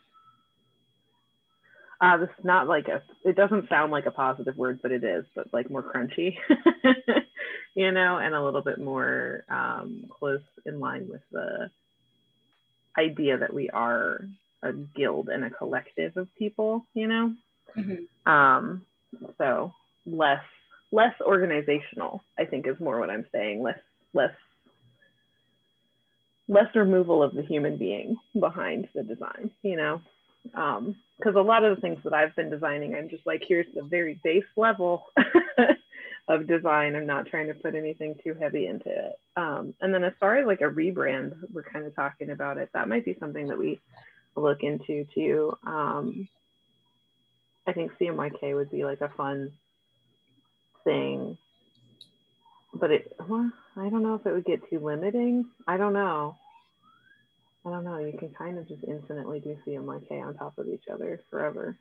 uh, this is not like a, it doesn't sound like a positive word, but it is, but like more crunchy, [LAUGHS] you know, and a little bit more um, close in line with the idea that we are a guild and a collective of people, you know? Mhm. Um, so less, less organizational, I think is more what I'm saying, less, less, less removal of the human being behind the design, you know? Um, because a lot of the things that I've been designing, I'm just like, here's the very base level [LAUGHS] of design. I'm not trying to put anything too heavy into it. Um, and then as far as like a rebrand, we're kind of talking about it. That might be something that we look into too. Um, I think CMYK would be like a fun thing, but it, well, I don't know if it would get too limiting. I don't know. I don't know. You can kind of just infinitely do CMYK on top of each other forever.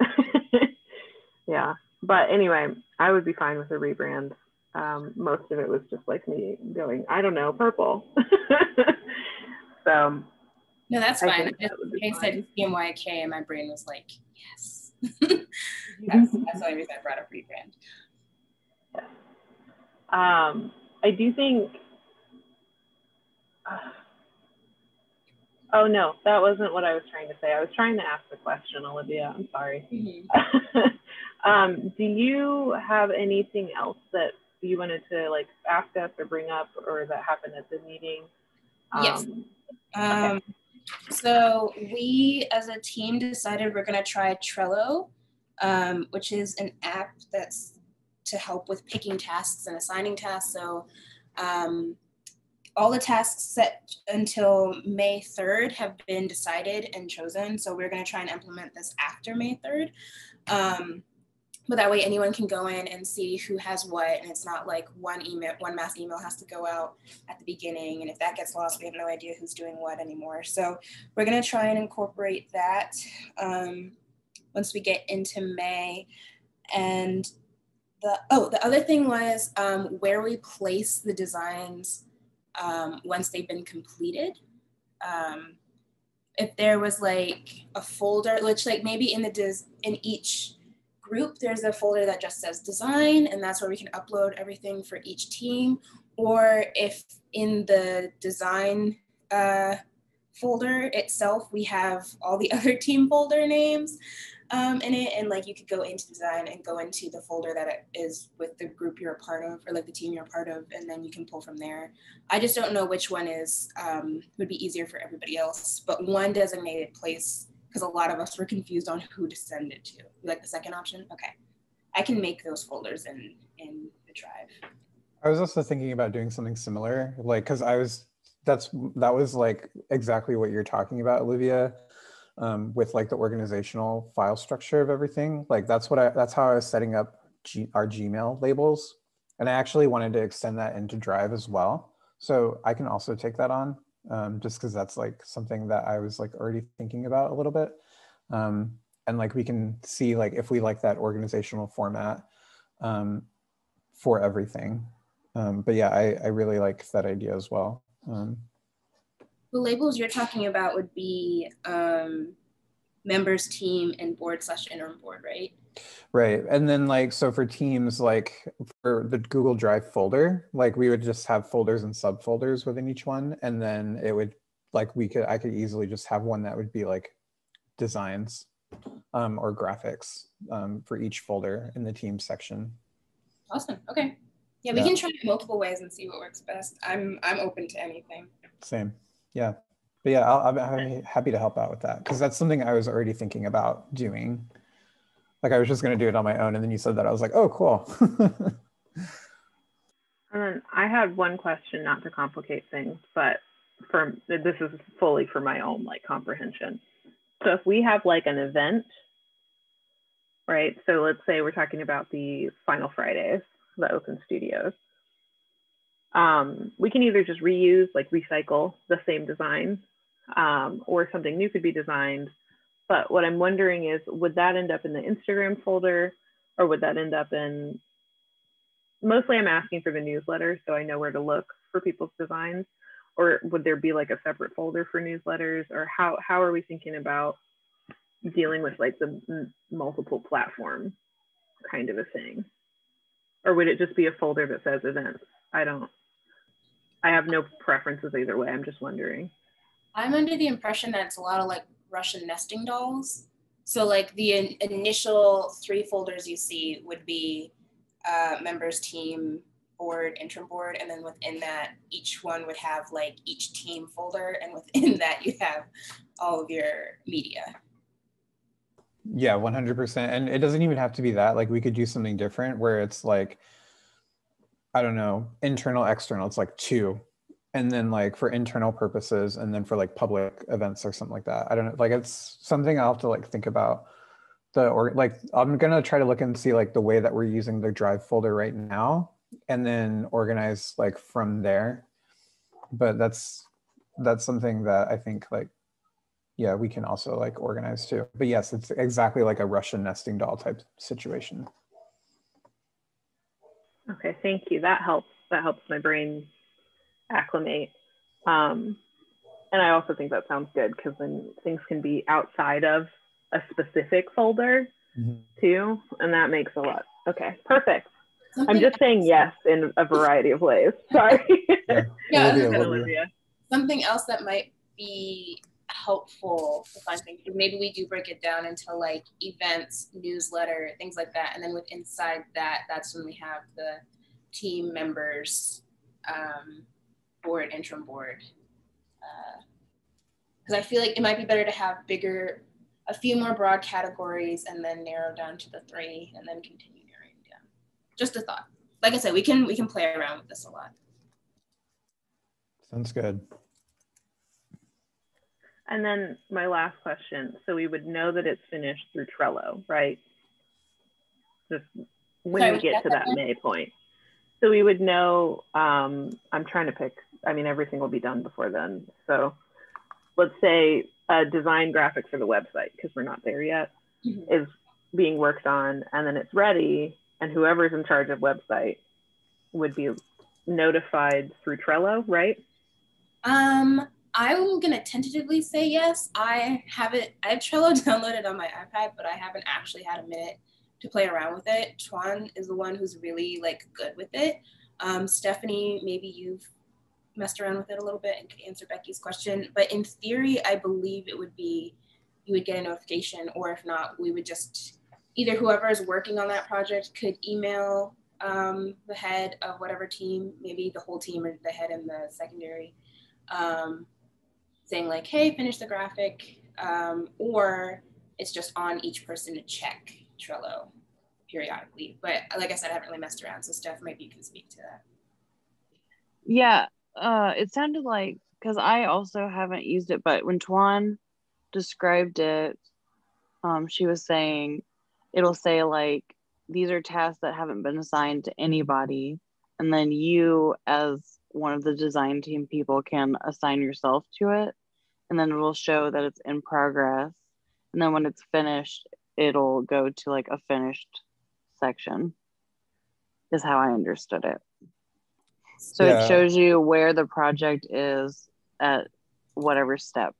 [LAUGHS] yeah. But anyway, I would be fine with a rebrand. Um, most of it was just like me going, I don't know, purple. [LAUGHS] so No, that's I fine. think Just that would be Kay fine. said CMYK, and my brain was like, yes. [LAUGHS] that's, that's the only reason I brought up rebrand. Um, I do think. Oh no, that wasn't what I was trying to say. I was trying to ask the question, Olivia. I'm sorry. [LAUGHS] um, do you have anything else that you wanted to like ask us or bring up or that happened at the meeting? Yes. Um, Um, So we as a team decided we're gonna try Trello, um, which is an app that's to help with picking tasks and assigning tasks. So um, all the tasks set until May 3rd have been decided and chosen. So we're gonna try and implement this after May 3rd. Um, but that way anyone can go in and see who has what and it's not like one email one mass email has to go out at the beginning and if that gets lost we have no idea who's doing what anymore so we're going to try and incorporate that um, once we get into may and the oh the other thing was um, where we place the designs um, once they've been completed um, if there was like a folder which like maybe in the dis in each group, there's a folder that just says design, and that's where we can upload everything for each team. Or if in the design uh, folder itself, we have all the [LAUGHS] other team folder names um, in it, and like you could go into design and go into the folder that it is with the group you're a part of, or like the team you're a part of, and then you can pull from there. I just don't know which one is um, would be easier for everybody else, but one designated place because a lot of us were confused on who to send it to. Like the second option? Okay. I can make those folders in, in the drive. I was also thinking about doing something similar, like, cause I was, that's, that was like exactly what you're talking about, Olivia, um, with like the organizational file structure of everything. Like that's what I, that's how I was setting up G, our Gmail labels. And I actually wanted to extend that into Drive as well. So I can also take that on um, just because that's like something that I was like already thinking about a little bit. Um, and like we can see like if we like that organizational format um, for everything. Um, but yeah, I, I really like that idea as well. Um, the labels you're talking about would be um, members, team, and board slash interim board, right? Right. And then like so for teams like for the Google Drive folder, like we would just have folders and subfolders within each one and then it would like we could I could easily just have one that would be like designs um, or graphics um, for each folder in the team section. Awesome. Okay. Yeah, we yeah. can try multiple ways and see what works best. I'm I'm open to anything. Same. Yeah. But yeah, I'll, I'm happy to help out with that because that's something I was already thinking about doing like I was just going to do it on my own. And then you said that I was like, oh, cool. and [LAUGHS] then um, I had one question, not to complicate things, but for this is fully for my own like comprehension. So if we have like an event, right? So let's say we're talking about the final Fridays, the open studios. Um, we can either just reuse, like recycle the same design, um, or something new could be designed but what I'm wondering is, would that end up in the Instagram folder or would that end up in, mostly I'm asking for the newsletter so I know where to look for people's designs or would there be like a separate folder for newsletters or how, how are we thinking about dealing with like the multiple platform kind of a thing? Or would it just be a folder that says events? I don't, I have no preferences either way. I'm just wondering. I'm under the impression that it's a lot of like Russian nesting dolls. So like the in initial three folders you see would be uh, members team board interim board and then within that each one would have like each team folder and within [LAUGHS] that you have all of your media yeah 100% and it doesn't even have to be that like we could do something different where it's like i don't know internal external it's like two. And then like for internal purposes and then for like public events or something like that. I don't know like it's something i'll have to like think about. The or like i'm gonna try to look and see like the way that we're using the drive folder right now and then organize like from there. But that's that's something that i think like yeah we can also like organize too. But yes it's exactly like a russian nesting doll type situation okay thank you that helps that helps my brain acclimate. Um, and I also think that sounds good because then things can be outside of a specific folder mm-hmm. too. And that makes a lot. Okay, perfect. Something I'm just saying yes in a variety of ways. [LAUGHS] Sorry. Yeah, yeah Olivia, Olivia. Something else that might be helpful to find things. Maybe we do break it down into like events, newsletter, things like that. And then with inside that, that's when we have the team members um, board, interim board. because I feel like it might be better to have bigger, a few more broad categories and then narrow down to the three and then continue narrowing down. Just a thought. Like I said, we can we can play around with this a lot. Sounds good. And then my last question. So we would know that it's finished through Trello, right? Just when Sorry, we get to that question? May point. So we would know, um, I'm trying to pick, I mean, everything will be done before then. So let's say a design graphic for the website, because we're not there yet, Mhm. is being worked on and then it's ready and whoever's in charge of website would be notified through Trello, right? Um, I'm gonna tentatively say yes. I haven't. I have Trello [LAUGHS] downloaded on my iPad, but I haven't actually had a minute to play around with it. Chuan is the one who's really like good with it. Um, Stephanie, maybe you've messed around with it a little bit and could answer Becky's question. But in theory, I believe it would be you would get a notification, or if not, we would just either whoever is working on that project could email um, the head of whatever team, maybe the whole team or the head and the secondary, um, saying like, "Hey, finish the graphic," um, or it's just on each person to check Trello periodically. But like I said, I haven't really messed around, so Steph, maybe you can speak to that. Yeah, uh, it sounded like because I also haven't used it, but when Tuan described it, um, she was saying it'll say like these are tasks that haven't been assigned to anybody, and then you as one of the design team people can assign yourself to it, and then it'll show that it's in progress, and then when it's finished, it'll go to like a finished section. Is how I understood it. So Yeah. it shows you where the project is at whatever step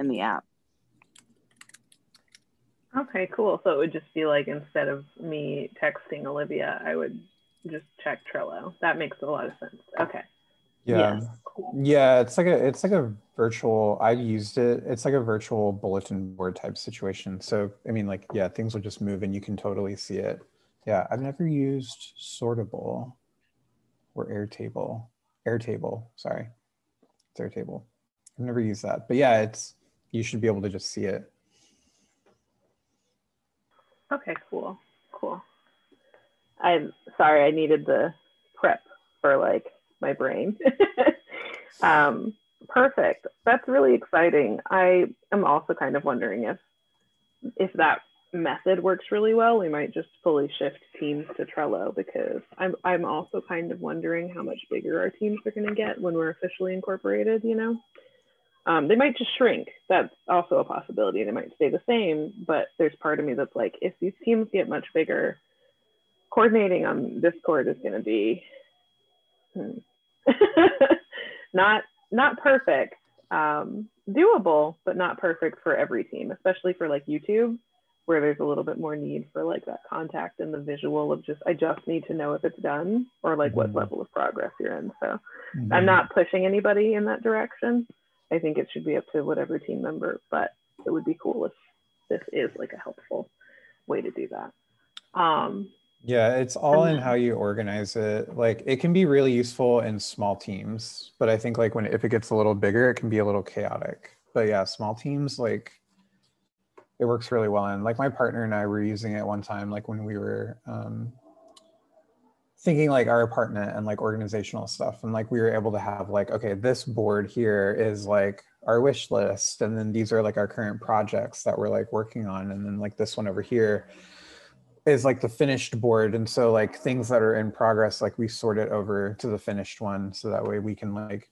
in the app. Okay, cool. So it would just be like instead of me texting Olivia, I would just check Trello. That makes a lot of sense. Okay, Yeah. Yes. Yeah, it's like a it's like a virtual I've used it. It's like a virtual bulletin board type situation. So I mean like yeah, things will just move and you can totally see it. Yeah, I've never used Sortable or Airtable. Airtable, sorry. It's Airtable. I've never used that. But yeah, it's you should be able to just see it. Okay, cool, cool. I'm sorry, I needed the prep for like my brain. [LAUGHS] um, perfect. That's really exciting. I am also kind of wondering if if that method works really well, we might just fully shift teams to Trello because I'm I'm also kind of wondering how much bigger our teams are going to get when we're officially incorporated. You know, um, they might just shrink. That's also a possibility. They might stay the same, but there's part of me that's like, if these teams get much bigger, coordinating on Discord is going to be hmm, [LAUGHS] not not perfect. Um, doable, but not perfect for every team, especially for like YouTube, where there's a little bit more need for like that contact and the visual of just I just need to know if it's done or like what Mhm. level of progress you're in. So Mm-hmm. I'm not pushing anybody in that direction. I think it should be up to whatever team member, but it would be cool if this is like a helpful way to do that. Um, Yeah, it's all in how you organize it. Like it can be really useful in small teams, but I think like when if it gets a little bigger, it can be a little chaotic. But yeah, small teams like it works really well. And like my partner and I were using it one time, like when we were um, thinking like our apartment and like organizational stuff, and like we were able to have like okay, this board here is like our wish list, and then these are like our current projects that we're like working on, and then like this one over here is like the finished board and so like things that are in progress like we sort it over to the finished one so that way we can like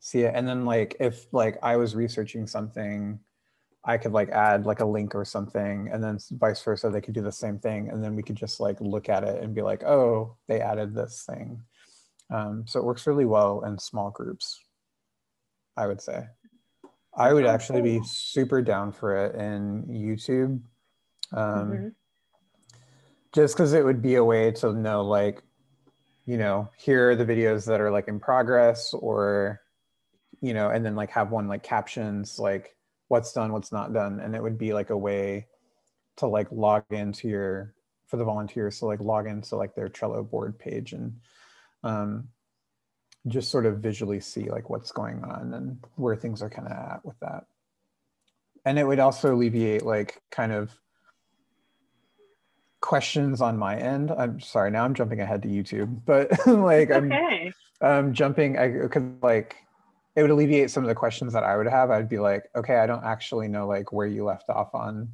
see it. And then like if like i was researching something i could like add like a link or something and then vice versa they could do the same thing and then we could just like look at it and be like oh they added this thing. Um, so it works really well in small groups i would say. I would actually be super down for it in youtube. Um, mhm. Just because it would be a way to know like you know here are the videos that are like in progress or you know and then like have one like captions like what's done what's not done. And it would be like a way to like log into your for the volunteers to like log into like their trello board page and um just sort of visually see like what's going on and where things are kind of at with that. And it would also alleviate like kind of questions on my end. I'm sorry, now I'm jumping ahead to YouTube, but [LAUGHS] like I'm Okay. um, jumping, I could like it would alleviate some of the questions that I would have. I'd be like, okay, I don't actually know like where you left off on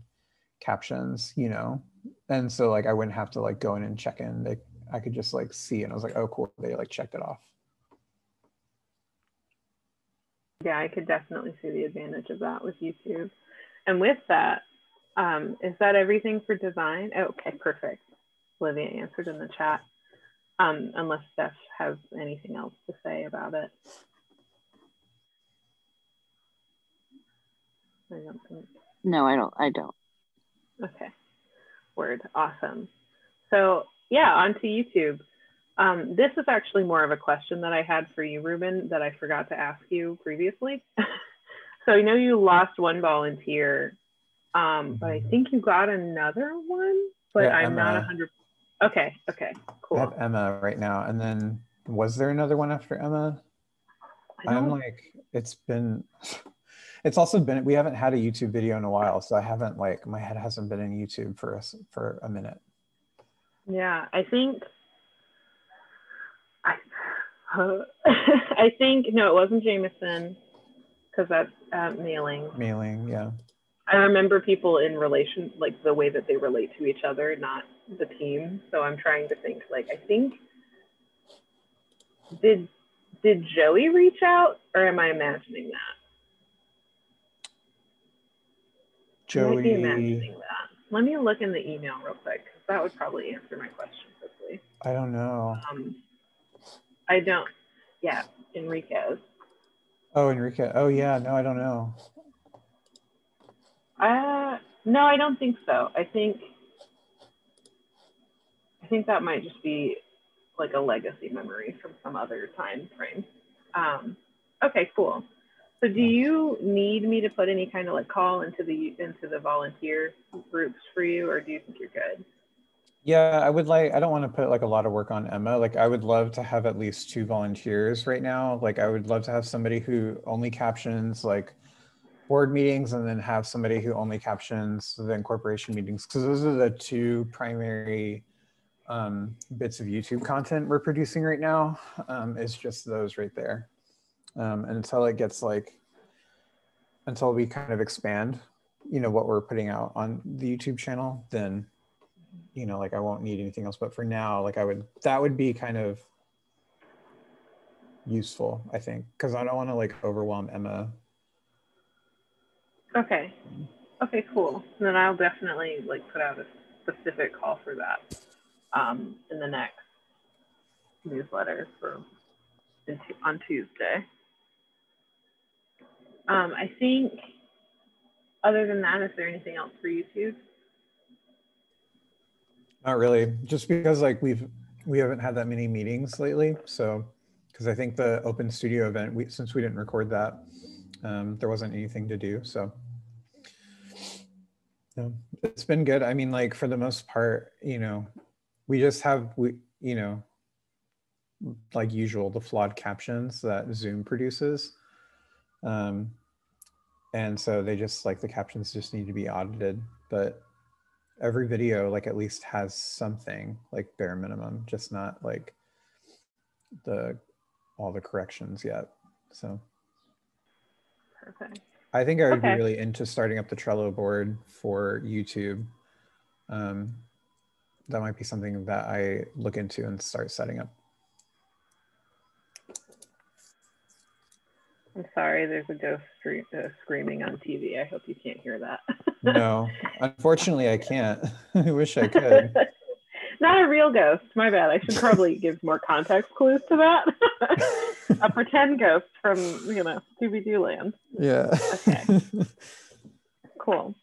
captions, you know, and so like I wouldn't have to like go in and check in. They, I could just like see, and I was like, oh, cool, they like checked it off. Yeah, I could definitely see the advantage of that with YouTube. And with that, um, is that everything for design? Oh, okay, perfect. Olivia answered in the chat. Um, unless Steph has anything else to say about it. I don't think. No, I don't. I don't. Okay. Word. Awesome. So yeah, onto YouTube. Um, this is actually more of a question that I had for you, Ruben, that I forgot to ask you previously. [LAUGHS] so I know you lost one volunteer, um, but I think you got another one, but Yeah, I'm not a hundred. Okay. Okay. I Cool. have Emma right now, and then was there another one after Emma? I I'm like, it's been, [LAUGHS] it's also been, we haven't had a YouTube video in a while, so I haven't like, my head hasn't been in YouTube for us for a minute. Yeah, I think I [LAUGHS] I think no, it wasn't Jameson because that's uh, mailing. Mailing, yeah. I remember people in relation, like the way that they relate to each other, not the team. So I'm trying to think. Like I think did did Joey reach out, or am I imagining that? I might be Joey, imagining that. Let me look in the email real quick because that would probably answer my question quickly. I don't know. Um, I don't. Yeah, Enriquez. Oh, Enrique. Oh, yeah. No, I don't know. Uh, no, I don't think so. I think. I think that might just be like a legacy memory from some other time frame. Um, okay, cool. So, do you need me to put any kind of like call into the into the volunteer groups for you, or do you think you're good? Yeah, I would like, I don't want to put like a lot of work on Emma. Like, I would love to have at least two volunteers right now. Like, I would love to have somebody who only captions like board meetings and then have somebody who only captions the incorporation meetings. Because those are the two primary um, bits of YouTube content we're producing right now. Um, is just those right there. Um, and until it gets like, until we kind of expand, you know, what we're putting out on the YouTube channel, then you know, like I won't need anything else. But for now, like I would, that would be kind of useful, I think, because I don't want to like overwhelm Emma. Okay. Okay, cool. Then I'll definitely like put out a specific call for that um, in the next newsletter for on Tuesday. Um, I think other than that, is there anything else for YouTube? Not really, just because like we've we haven't had that many meetings lately. So, because I think the Open Studio event, we since we didn't record that, um, there wasn't anything to do. So, no, it's been good. I mean, like for the most part, you know, we just have we you know, like usual, the flawed captions that Zoom produces. Um, and so they just like the captions just need to be audited, but every video like at least has something like bare minimum just not like the all the corrections yet so Perfect. I think i would Okay. be really into starting up the trello board for youtube um, that might be something that i look into and start setting up I'm sorry, there's a ghost uh, screaming on TV. I hope you can't hear that. no unfortunately i can't [LAUGHS] i wish i could [LAUGHS] Not a real ghost. My bad. I should probably [LAUGHS] give more context clues to that. [LAUGHS] a pretend ghost from, you know, Scooby Doo land. yeah Okay. [LAUGHS] Cool.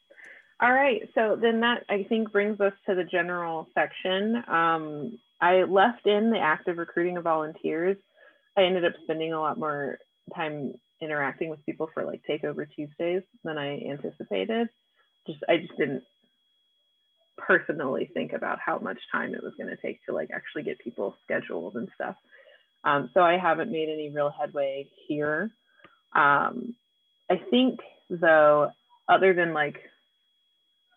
All right. So then that I think brings us to the general section. Um, I left in the act of recruiting of volunteers. I ended up spending a lot more time interacting with people for like takeover Tuesdays than I anticipated. Just I just didn't personally think about how much time it was going to take to like actually get people scheduled and stuff. Um, so I haven't made any real headway here. Um, I think though other than like,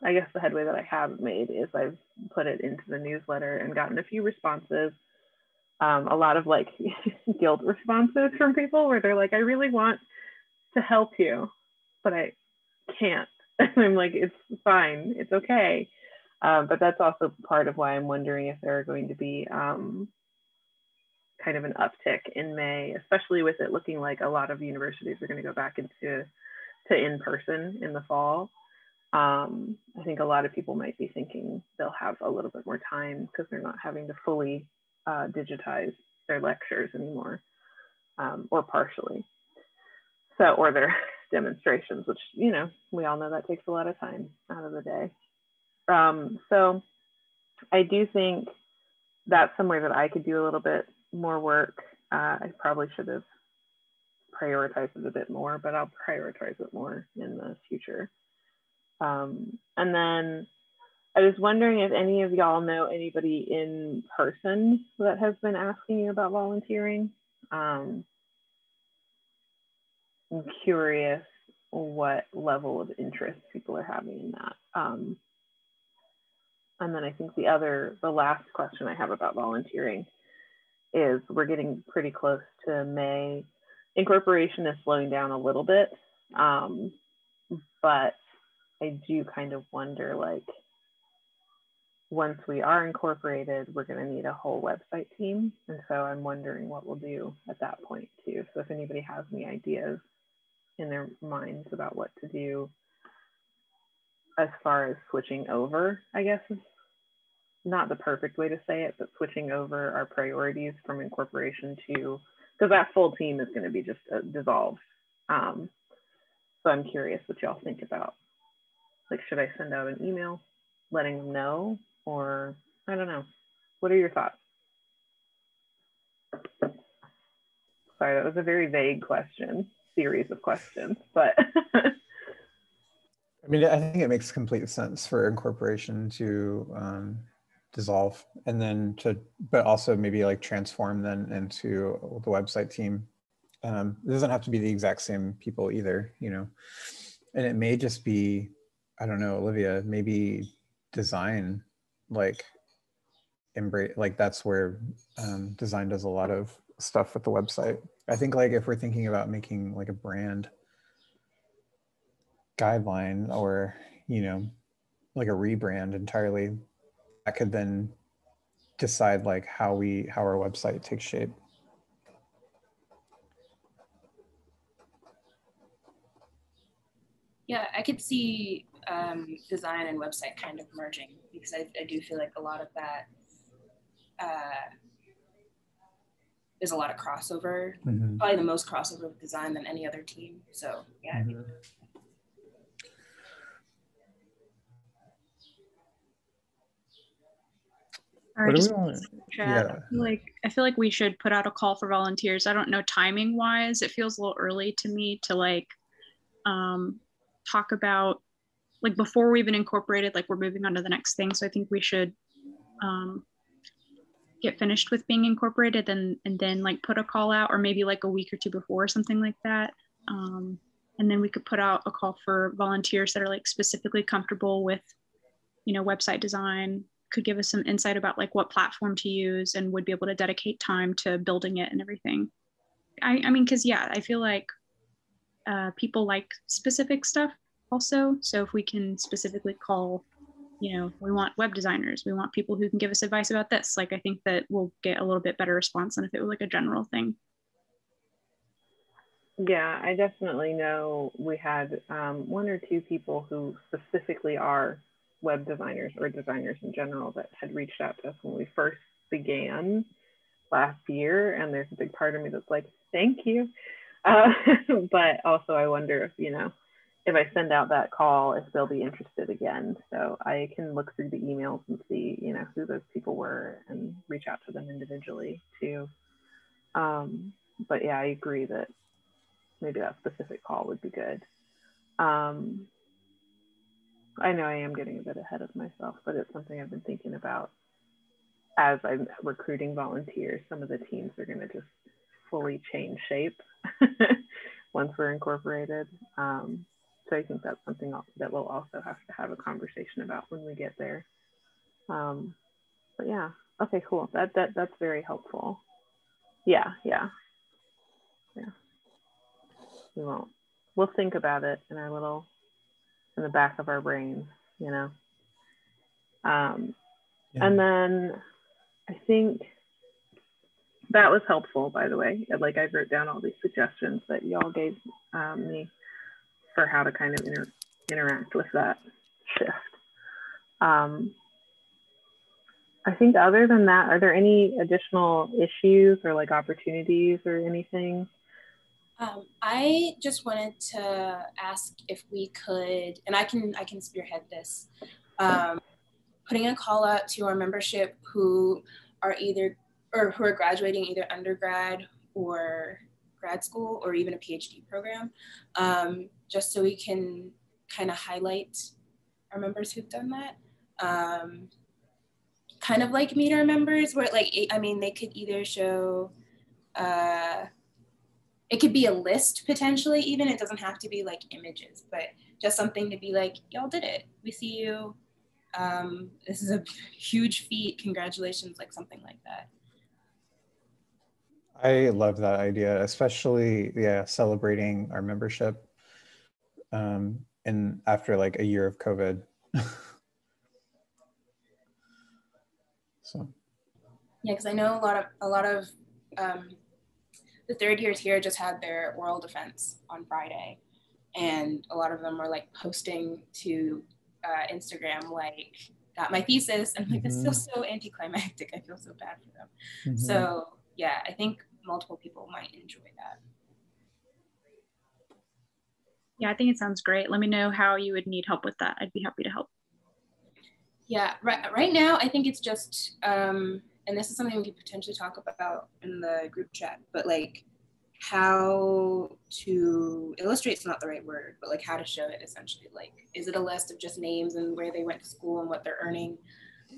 I guess the headway that I have made is I've put it into the newsletter and gotten a few responses. Um, a lot of like [LAUGHS] guilt responses from people where they're like, I really want to help you, but I can't. [LAUGHS] And I'm like, it's fine, it's okay. Um, but that's also part of why I'm wondering if there are going to be um, kind of an uptick in May, especially with it looking like a lot of universities are going to go back into to in person in the fall. Um, I think a lot of people might be thinking they'll have a little bit more time because they're not having to fully uh, digitize their lectures anymore, um, or partially. So, or their [LAUGHS] demonstrations, which you know we all know that takes a lot of time out of the day. Um, so, I do think that's somewhere that I could do a little bit more work. Uh, I probably should have prioritized it a bit more, but I'll prioritize it more in the future. Um, and then I was wondering if any of y'all know anybody in person that has been asking you about volunteering. Um, I'm curious what level of interest people are having in that. Um, and then I think the other, the last question I have about volunteering is we're getting pretty close to May. Incorporation is slowing down a little bit, um, but I do kind of wonder like, once we are incorporated, we're going to need a whole website team. And so I'm wondering what we'll do at that point too. So if anybody has any ideas in their minds about what to do as far as switching over, I guess is not the perfect way to say it, but switching over our priorities from incorporation to, because that full team is going to be just uh, dissolved. Um, so I'm curious what y'all think about. Like, should I send out an email letting them know, or I don't know. What are your thoughts? Sorry, that was a very vague question, series of questions, but. [LAUGHS] I mean, I think it makes complete sense for incorporation to um, dissolve and then to but also maybe like transform then into the website team. Um, it doesn't have to be the exact same people either you know? And it may just be i don't know olivia maybe design like embrace like that's where um, design does a lot of stuff with the website. I think like if we're thinking about making like a brand guideline or you know like a rebrand entirely that could then decide like how we how our website takes shape yeah i could see um, design and website kind of merging because I, I do feel like a lot of that uh, there's a lot of crossover mm-hmm. probably the most crossover with design than any other team so yeah mm-hmm. Or just yeah. like I feel like we should put out a call for volunteers. I don't know timing wise. It feels a little early to me to like um, talk about like before we even incorporated. Like we're moving on to the next thing. So I think we should um, get finished with being incorporated and and then like put a call out, or maybe like a week or two before, or something like that. Um, and then we could put out a call for volunteers that are like specifically comfortable with, you know, website design, could give us some insight about like what platform to use and would be able to dedicate time to building it and everything. I, I mean, because yeah, I feel like uh, people like specific stuff also. So if we can specifically call, you know, we want web designers, we want people who can give us advice about this. Like I think that we'll get a little bit better response than if it was like a general thing. Yeah, I definitely know we had um, one or two people who specifically are web designers or designers in general that had reached out to us when we first began last year. And there's a big part of me that's like, thank you. Uh, [LAUGHS] but also, I wonder if, you know, if I send out that call, if they'll be interested again. So I can look through the emails and see, you know, who those people were and reach out to them individually too. Um, but yeah, I agree that maybe that specific call would be good. Um, I know I am getting a bit ahead of myself, but it's something I've been thinking about as I'm recruiting volunteers. Some of the teams are going to just fully change shape [LAUGHS] once we're incorporated. Um, so I think that's something that we'll also have to have a conversation about when we get there. Um, but yeah, okay, cool. That that that's very helpful. Yeah, yeah, yeah. We won't. We'll think about it in our little, in the back of our brains, you know. Um, yeah. And then I think that was helpful, by the way. Like I wrote down all these suggestions that y'all gave um, me for how to kind of inter interact with that shift. Um, I think other than that, are there any additional issues or like opportunities or anything? Um, I just wanted to ask if we could, and I can I can spearhead this, um, putting a call out to our membership who are either or who are graduating either undergrad or grad school or even a PhD program, um, just so we can kind of highlight our members who've done that. Um, kind of like meet our members where like, I mean, they could either show, uh, it could be a list potentially even, it doesn't have to be like images, but just something to be like, y'all did it. We see you. Um, this is a [LAUGHS] huge feat. Congratulations, like something like that. I love that idea, especially yeah, celebrating our membership. Um, and after like a year of COVID. [LAUGHS] so. Yeah, because I know a lot of a lot of um, the third years here just had their oral defense on Friday, and a lot of them were like posting to uh, Instagram like got my thesis, and like mm-hmm. this feels so anticlimactic. I feel so bad for them. Mm-hmm. So yeah, I think multiple people might enjoy that. Yeah, I think it sounds great. Let me know how you would need help with that. I'd be happy to help. Yeah, right, right now, I think it's just, um, and this is something we could potentially talk about in the group chat, but like how to illustrate is not the right word, but like how to show it essentially. Like, is it a list of just names and where they went to school and what they're earning?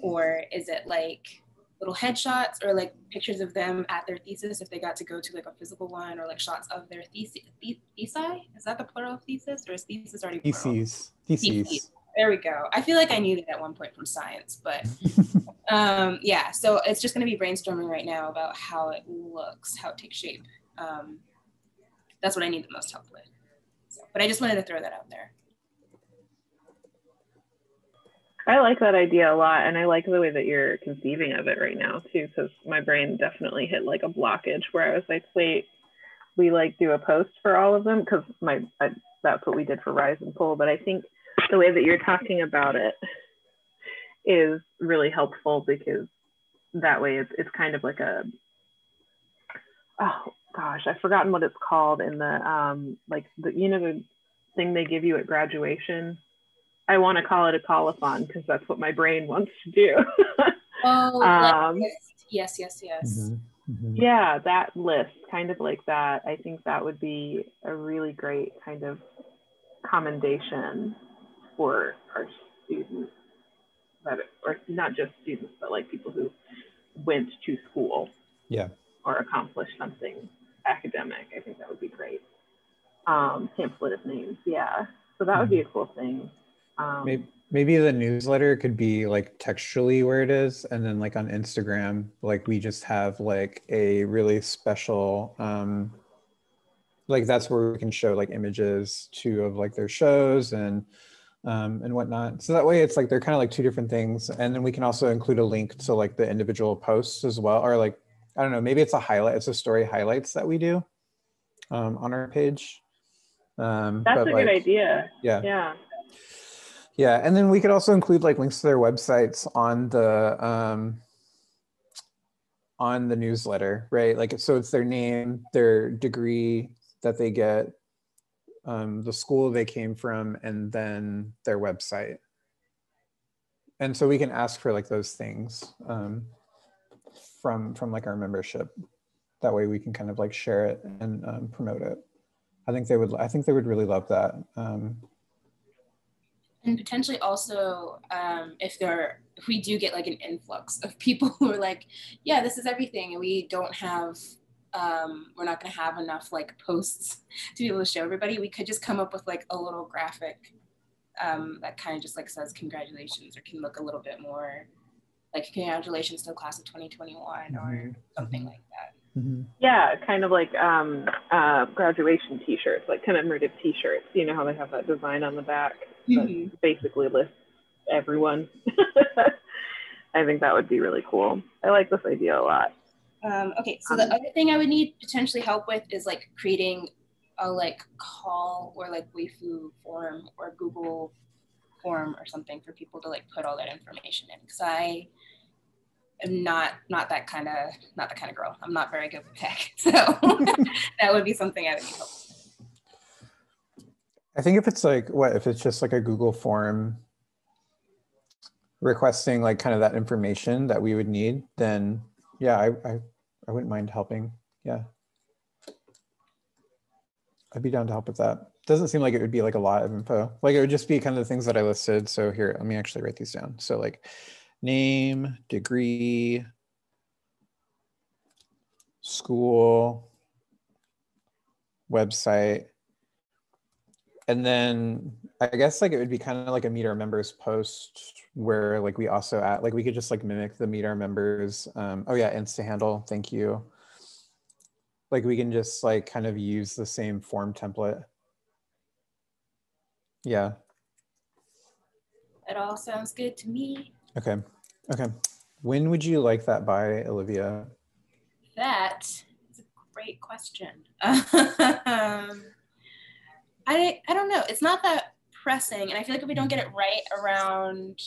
Or is it like little headshots or like pictures of them at their thesis if they got to go to like a physical one or like shots of their thesis thesi is that the plural of thesis or is thesis already plural? theses theses there we go i feel like i knew that at one point from science but [LAUGHS] um yeah so it's just going to be brainstorming right now about how it looks how it takes shape. Um that's what i need the most help with. So, but i just wanted to throw that out there. I like that idea a lot, and I like the way that you're conceiving of it right now too, because my brain definitely hit like a blockage where I was like, wait, we like do a post for all of them? Because my I, that's what we did for Rise and Pull, but I think the way that you're talking about it is really helpful because that way it's it's kind of like a oh gosh, I've forgotten what it's called in the um like the you know the thing they give you at graduation I want to call it a colophon because that's what my brain wants to do. [LAUGHS] oh, um, yes, yes, yes. Mm-hmm. Mm-hmm. Yeah, that list, kind of like that. I think that would be a really great kind of commendation for our students, that, or not just students, but like people who went to school. Yeah. Or accomplished something academic. I think that would be great. Um, pamphlet of names. Yeah. So that would be a cool thing. Um, maybe, maybe the newsletter could be like textually where it is, and then like on Instagram, like we just have like a really special, um, like that's where we can show like images too of like their shows and um, and whatnot. So that way it's like they're kind of like two different things. And then we can also include a link to like the individual posts as well. Or like, I don't know, maybe it's a highlight, it's a story highlights that we do um, on our page. Um, That's a like, good idea. Yeah. Yeah. Yeah, and then we could also include like links to their websites on the um, on the newsletter, right? Like so, it's their name, their degree that they get, um, the school they came from, and then their website. And so we can ask for like those things um, from from like our membership. That way we can kind of like share it and um, promote it. I think they would. I think they would really love that. Um, and potentially also um, if there if we do get like an influx of people [LAUGHS] who are like yeah this is everything and we don't have um, we're not going to have enough like posts to be able to show everybody, we could just come up with like a little graphic um, that kind of just like says congratulations or can look a little bit more like congratulations to the class of 2021 or Mhm. something like that. Mhm. Yeah, kind of like um, uh, graduation T-shirts, like commemorative T-shirts. You know how they have that design on the back that basically lists everyone. [LAUGHS] I think that would be really cool. I like this idea a lot. Um, okay, so the Um, other thing I would need potentially help with is like creating a like call or like Wufoo form or Google form or something for people to like put all that information in because I am not not that kind of not the kind of girl. I'm not very good with tech, [LAUGHS] so [LAUGHS] that would be something I would need help. with. I think if it's like what if it's just like a Google form requesting like kind of that information that we would need, then yeah, I I, I wouldn't mind helping. Yeah. I'd be down to help with that. Doesn't seem like it would be like a lot of info. Like it would just be kind of the things that I listed. So here, let me actually write these down. So like name, degree, school, website, and then I guess like it would be kind of like a meet our members post where like we also add like we could just like mimic the meet our members. Um, oh yeah, Insta handle. Thank you. Like we can just like kind of use the same form template. Yeah. That all sounds good to me. Okay. Okay. When would you like that by, Olivia? That is a great question. [LAUGHS] um, I I don't know. It's not that pressing, and I feel like if we don't get it right around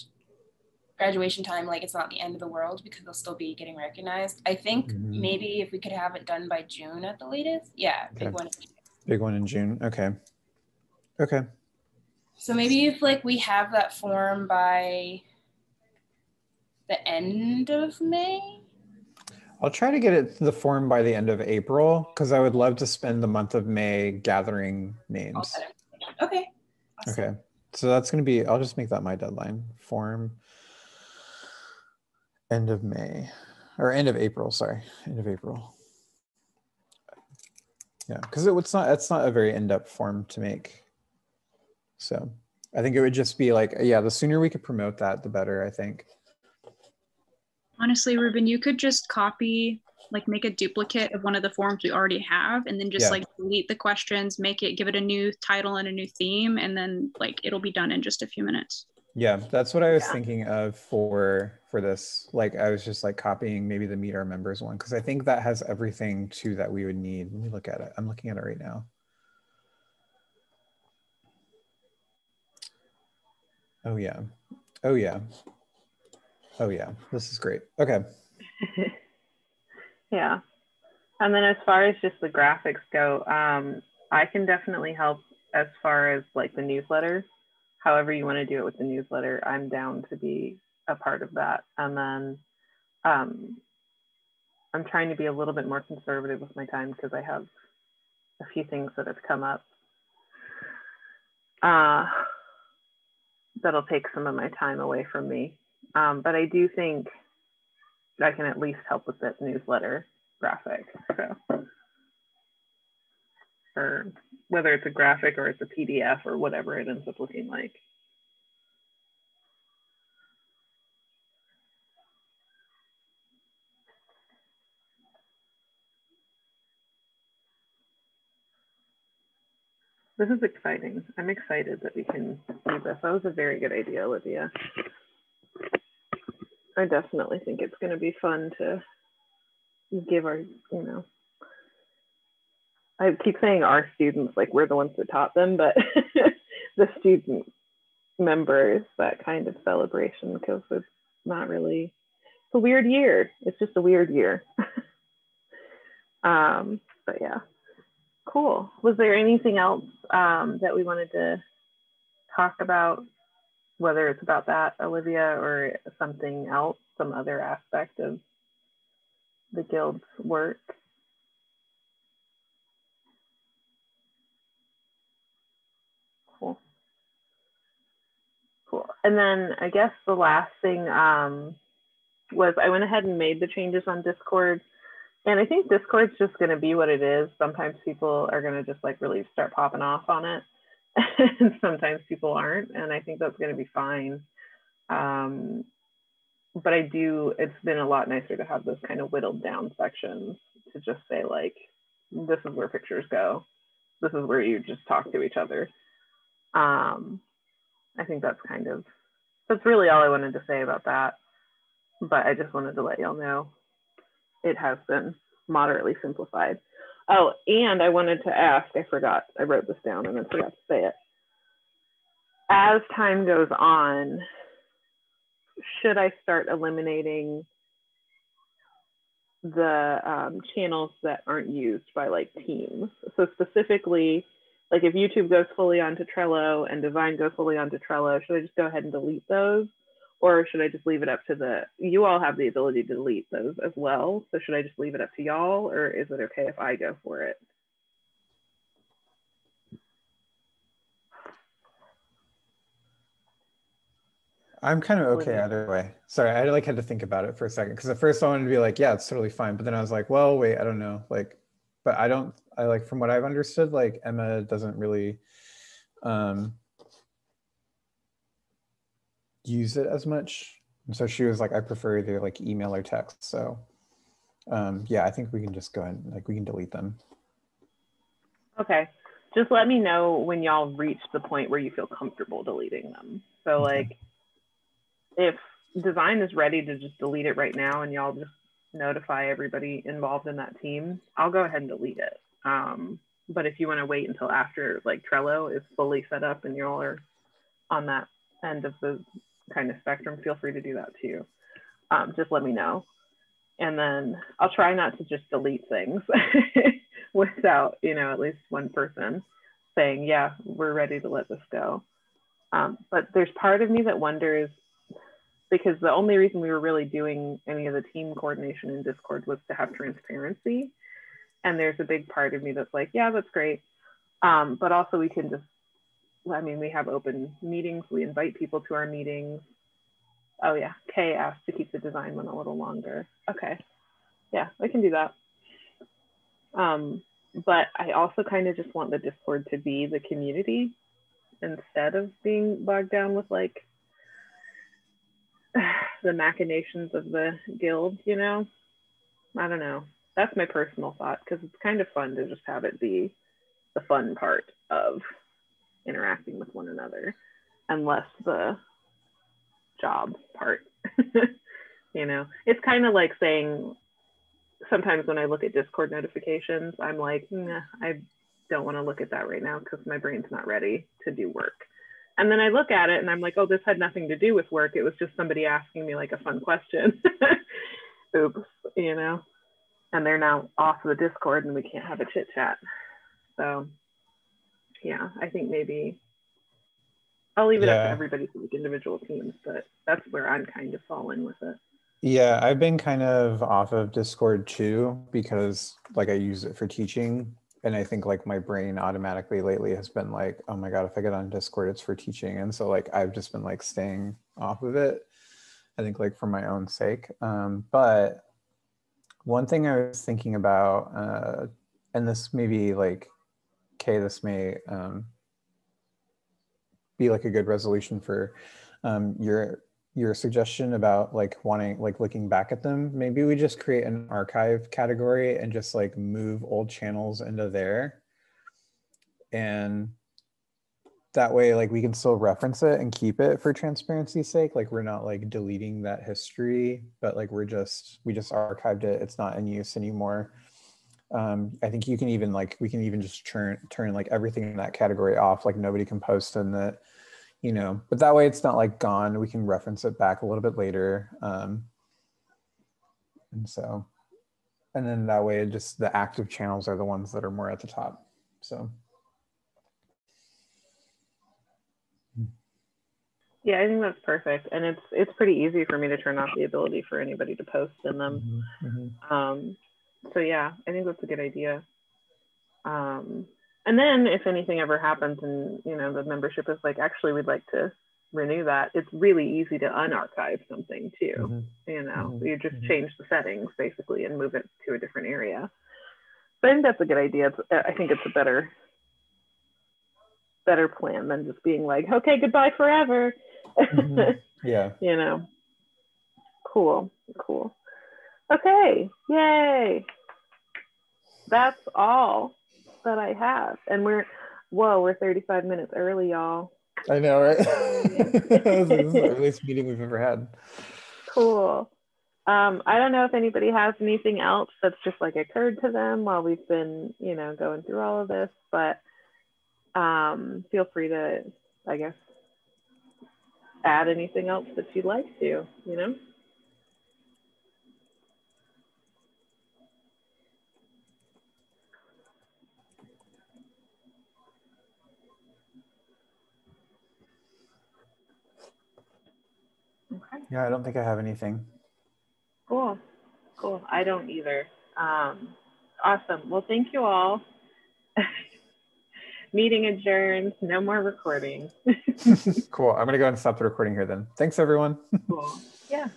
graduation time, like it's not the end of the world because they'll still be getting recognized. I think Mhm. maybe if we could have it done by June at the latest, yeah, big Okay. one. Big one in June. Okay. Okay. So maybe if like we have that form by the end of May. I'll try to get it to the form by the end of April because I would love to spend the month of May gathering names. Okay. Awesome. Okay. So that's going to be, I'll just make that my deadline. Form end of May or end of April. Sorry. End of April. Yeah. Because it, it's not, it's not a very in-depth form to make. So I think it would just be like, yeah, the sooner we could promote that, the better, I think. Honestly, Ruben, you could just copy, like make a duplicate of one of the forms we already have, and then just Yeah. like delete the questions, make it, give it a new title and a new theme, and then like it'll be done in just a few minutes. Yeah, that's what I was Yeah. thinking of for for this. Like I was just like copying maybe the meet our members one because I think that has everything too that we would need. Let me look at it. I'm looking at it right now. Oh yeah. Oh yeah. Oh yeah. This is great. Okay. [LAUGHS] yeah. And then as far as just the graphics go, um, I can definitely help as far as like the newsletter. However you want to do it with the newsletter, I'm down to be a part of that. And then um, I'm trying to be a little bit more conservative with my time because I have a few things that have come up uh, that'll take some of my time away from me. Um, but I do think I can at least help with that newsletter graphic. So, or whether it's a graphic or it's a PDF or whatever it ends up looking like. This is exciting. I'm excited that we can do this. That was a very good idea, Olivia. I definitely think it's going to be fun to give our, you know, I keep saying our students, like we're the ones that taught them, but [LAUGHS] the student members, that kind of celebration, because it's not really, it's a weird year. It's just a weird year. [LAUGHS] um, but yeah, cool. Was there anything else um, that we wanted to talk about whether it's about that, Olivia, or something else, some other aspect of the guild's work. Cool. Cool. And then I guess the last thing um, was I went ahead and made the changes on Discord and I think Discord's just going to be what it is. Sometimes people are going to just like really start popping off on it, [LAUGHS] sometimes people aren't, and I think that's going to be fine. Um, but I do. It's been a lot nicer to have those kind of whittled down sections to just say like, this is where pictures go. This is where you just talk to each other. Um, I think that's kind of that's really all I wanted to say about that. But I just wanted to let y'all know it has been moderately simplified. Oh, and I wanted to ask, I forgot, I wrote this down and I forgot to say it. As time goes on, should I start eliminating the um, channels that aren't used by like teams? So specifically, like if YouTube goes fully onto Trello and Devine goes fully onto Trello, should I just go ahead and delete those? Or should I just leave it up to the, you all have the ability to delete those as well. So should I just leave it up to y'all or is it okay if I go for it? I'm kind of okay either way. Sorry, I like had to think about it for a second because at first I wanted to be like, yeah, it's totally fine, but then I was like, well, wait, I don't know, like, but I don't, I like from what I've understood, like Emma doesn't really, um, use it as much. And so she was like, I prefer either like email or text. So um, yeah, I think we can just go ahead, like we can delete them. Okay. Just let me know when y'all reach the point where you feel comfortable deleting them. So okay. like if design is ready to just delete it right now and y'all just notify everybody involved in that team, I'll go ahead and delete it. Um, but if you want to wait until after like Trello is fully set up and y'all are on that end of the kind of spectrum, feel free to do that too. Um, just let me know. And then I'll try not to just delete things [LAUGHS] without, you know, at least one person saying, yeah, we're ready to let this go. Um, but there's part of me that wonders because the only reason we were really doing any of the team coordination in Discord was to have transparency. And there's a big part of me that's like, yeah, that's great. Um, but also we can just I mean, we have open meetings. We invite people to our meetings. Oh yeah, Kay asked to keep the design one a little longer. Okay, yeah, I can do that. Um, but I also kind of just want the Discord to be the community instead of being bogged down with like [SIGHS] the machinations of the guild, you know? I don't know. That's my personal thought because it's kind of fun to just have it be the fun part of interacting with one another unless the job part. [LAUGHS] you know, it's kind of like saying sometimes when I look at Discord notifications, I'm like, nah, I don't want to look at that right now because my brain's not ready to do work. And then I look at it and I'm like, oh, this had nothing to do with work. It was just somebody asking me like a fun question. [LAUGHS] Oops, you know, and they're now off the Discord and we can't have a chit chat. So yeah, I think maybe I'll leave it yeah. up to everybody to make individual teams, but that's where I'm kind of falling with it. Yeah, I've been kind of off of Discord too because like I use it for teaching. And I think like my brain automatically lately has been like, oh my God, if I get on Discord, it's for teaching. And so like I've just been like staying off of it. I think like for my own sake. Um, but one thing I was thinking about, uh, and this maybe like okay, this may um, be like a good resolution for um, your your suggestion about like wanting like looking back at them. Maybe we just create an archive category and just like move old channels into there. And that way like we can still reference it and keep it for transparency's sake. Like we're not like deleting that history but like we're just we just archived it. It's not in use anymore um, I think you can even like we can even just turn turn like everything in that category off, like nobody can post in that, you know. But that way, it's not like gone. We can reference it back a little bit later, um, and so, and then that way, just the active channels are the ones that are more at the top. So. Yeah, I think that's perfect, and it's it's pretty easy for me to turn off the ability for anybody to post in them. Mm -hmm. um, so yeah, I think that's a good idea. Um, and then if anything ever happens and you know the membership is like, actually, we'd like to renew that. It's really easy to unarchive something too. Mhm. You know, Mhm. you just Mhm. change the settings basically and move it to a different area. But I think that's a good idea. It's, I think it's a better better plan than just being like, okay, goodbye forever. Mhm. [LAUGHS] Yeah. you know. Cool, cool. Okay, yay. That's all that I have. And we're, whoa, we're 35 minutes early, y'all. I know, right? [LAUGHS] [LAUGHS] this is the earliest meeting we've ever had. Cool. Um, I don't know if anybody has anything else that's just like occurred to them while we've been, you know, going through all of this, but um, feel free to, I guess, add anything else that you'd like to, you know? Yeah, I don't think I have anything. Cool. Cool. I don't either. Um, awesome. Well, thank you all. [LAUGHS] Meeting adjourned. No more recording. [LAUGHS] [LAUGHS] cool. I'm going to go and stop the recording here then. Thanks, everyone. cool. Yeah.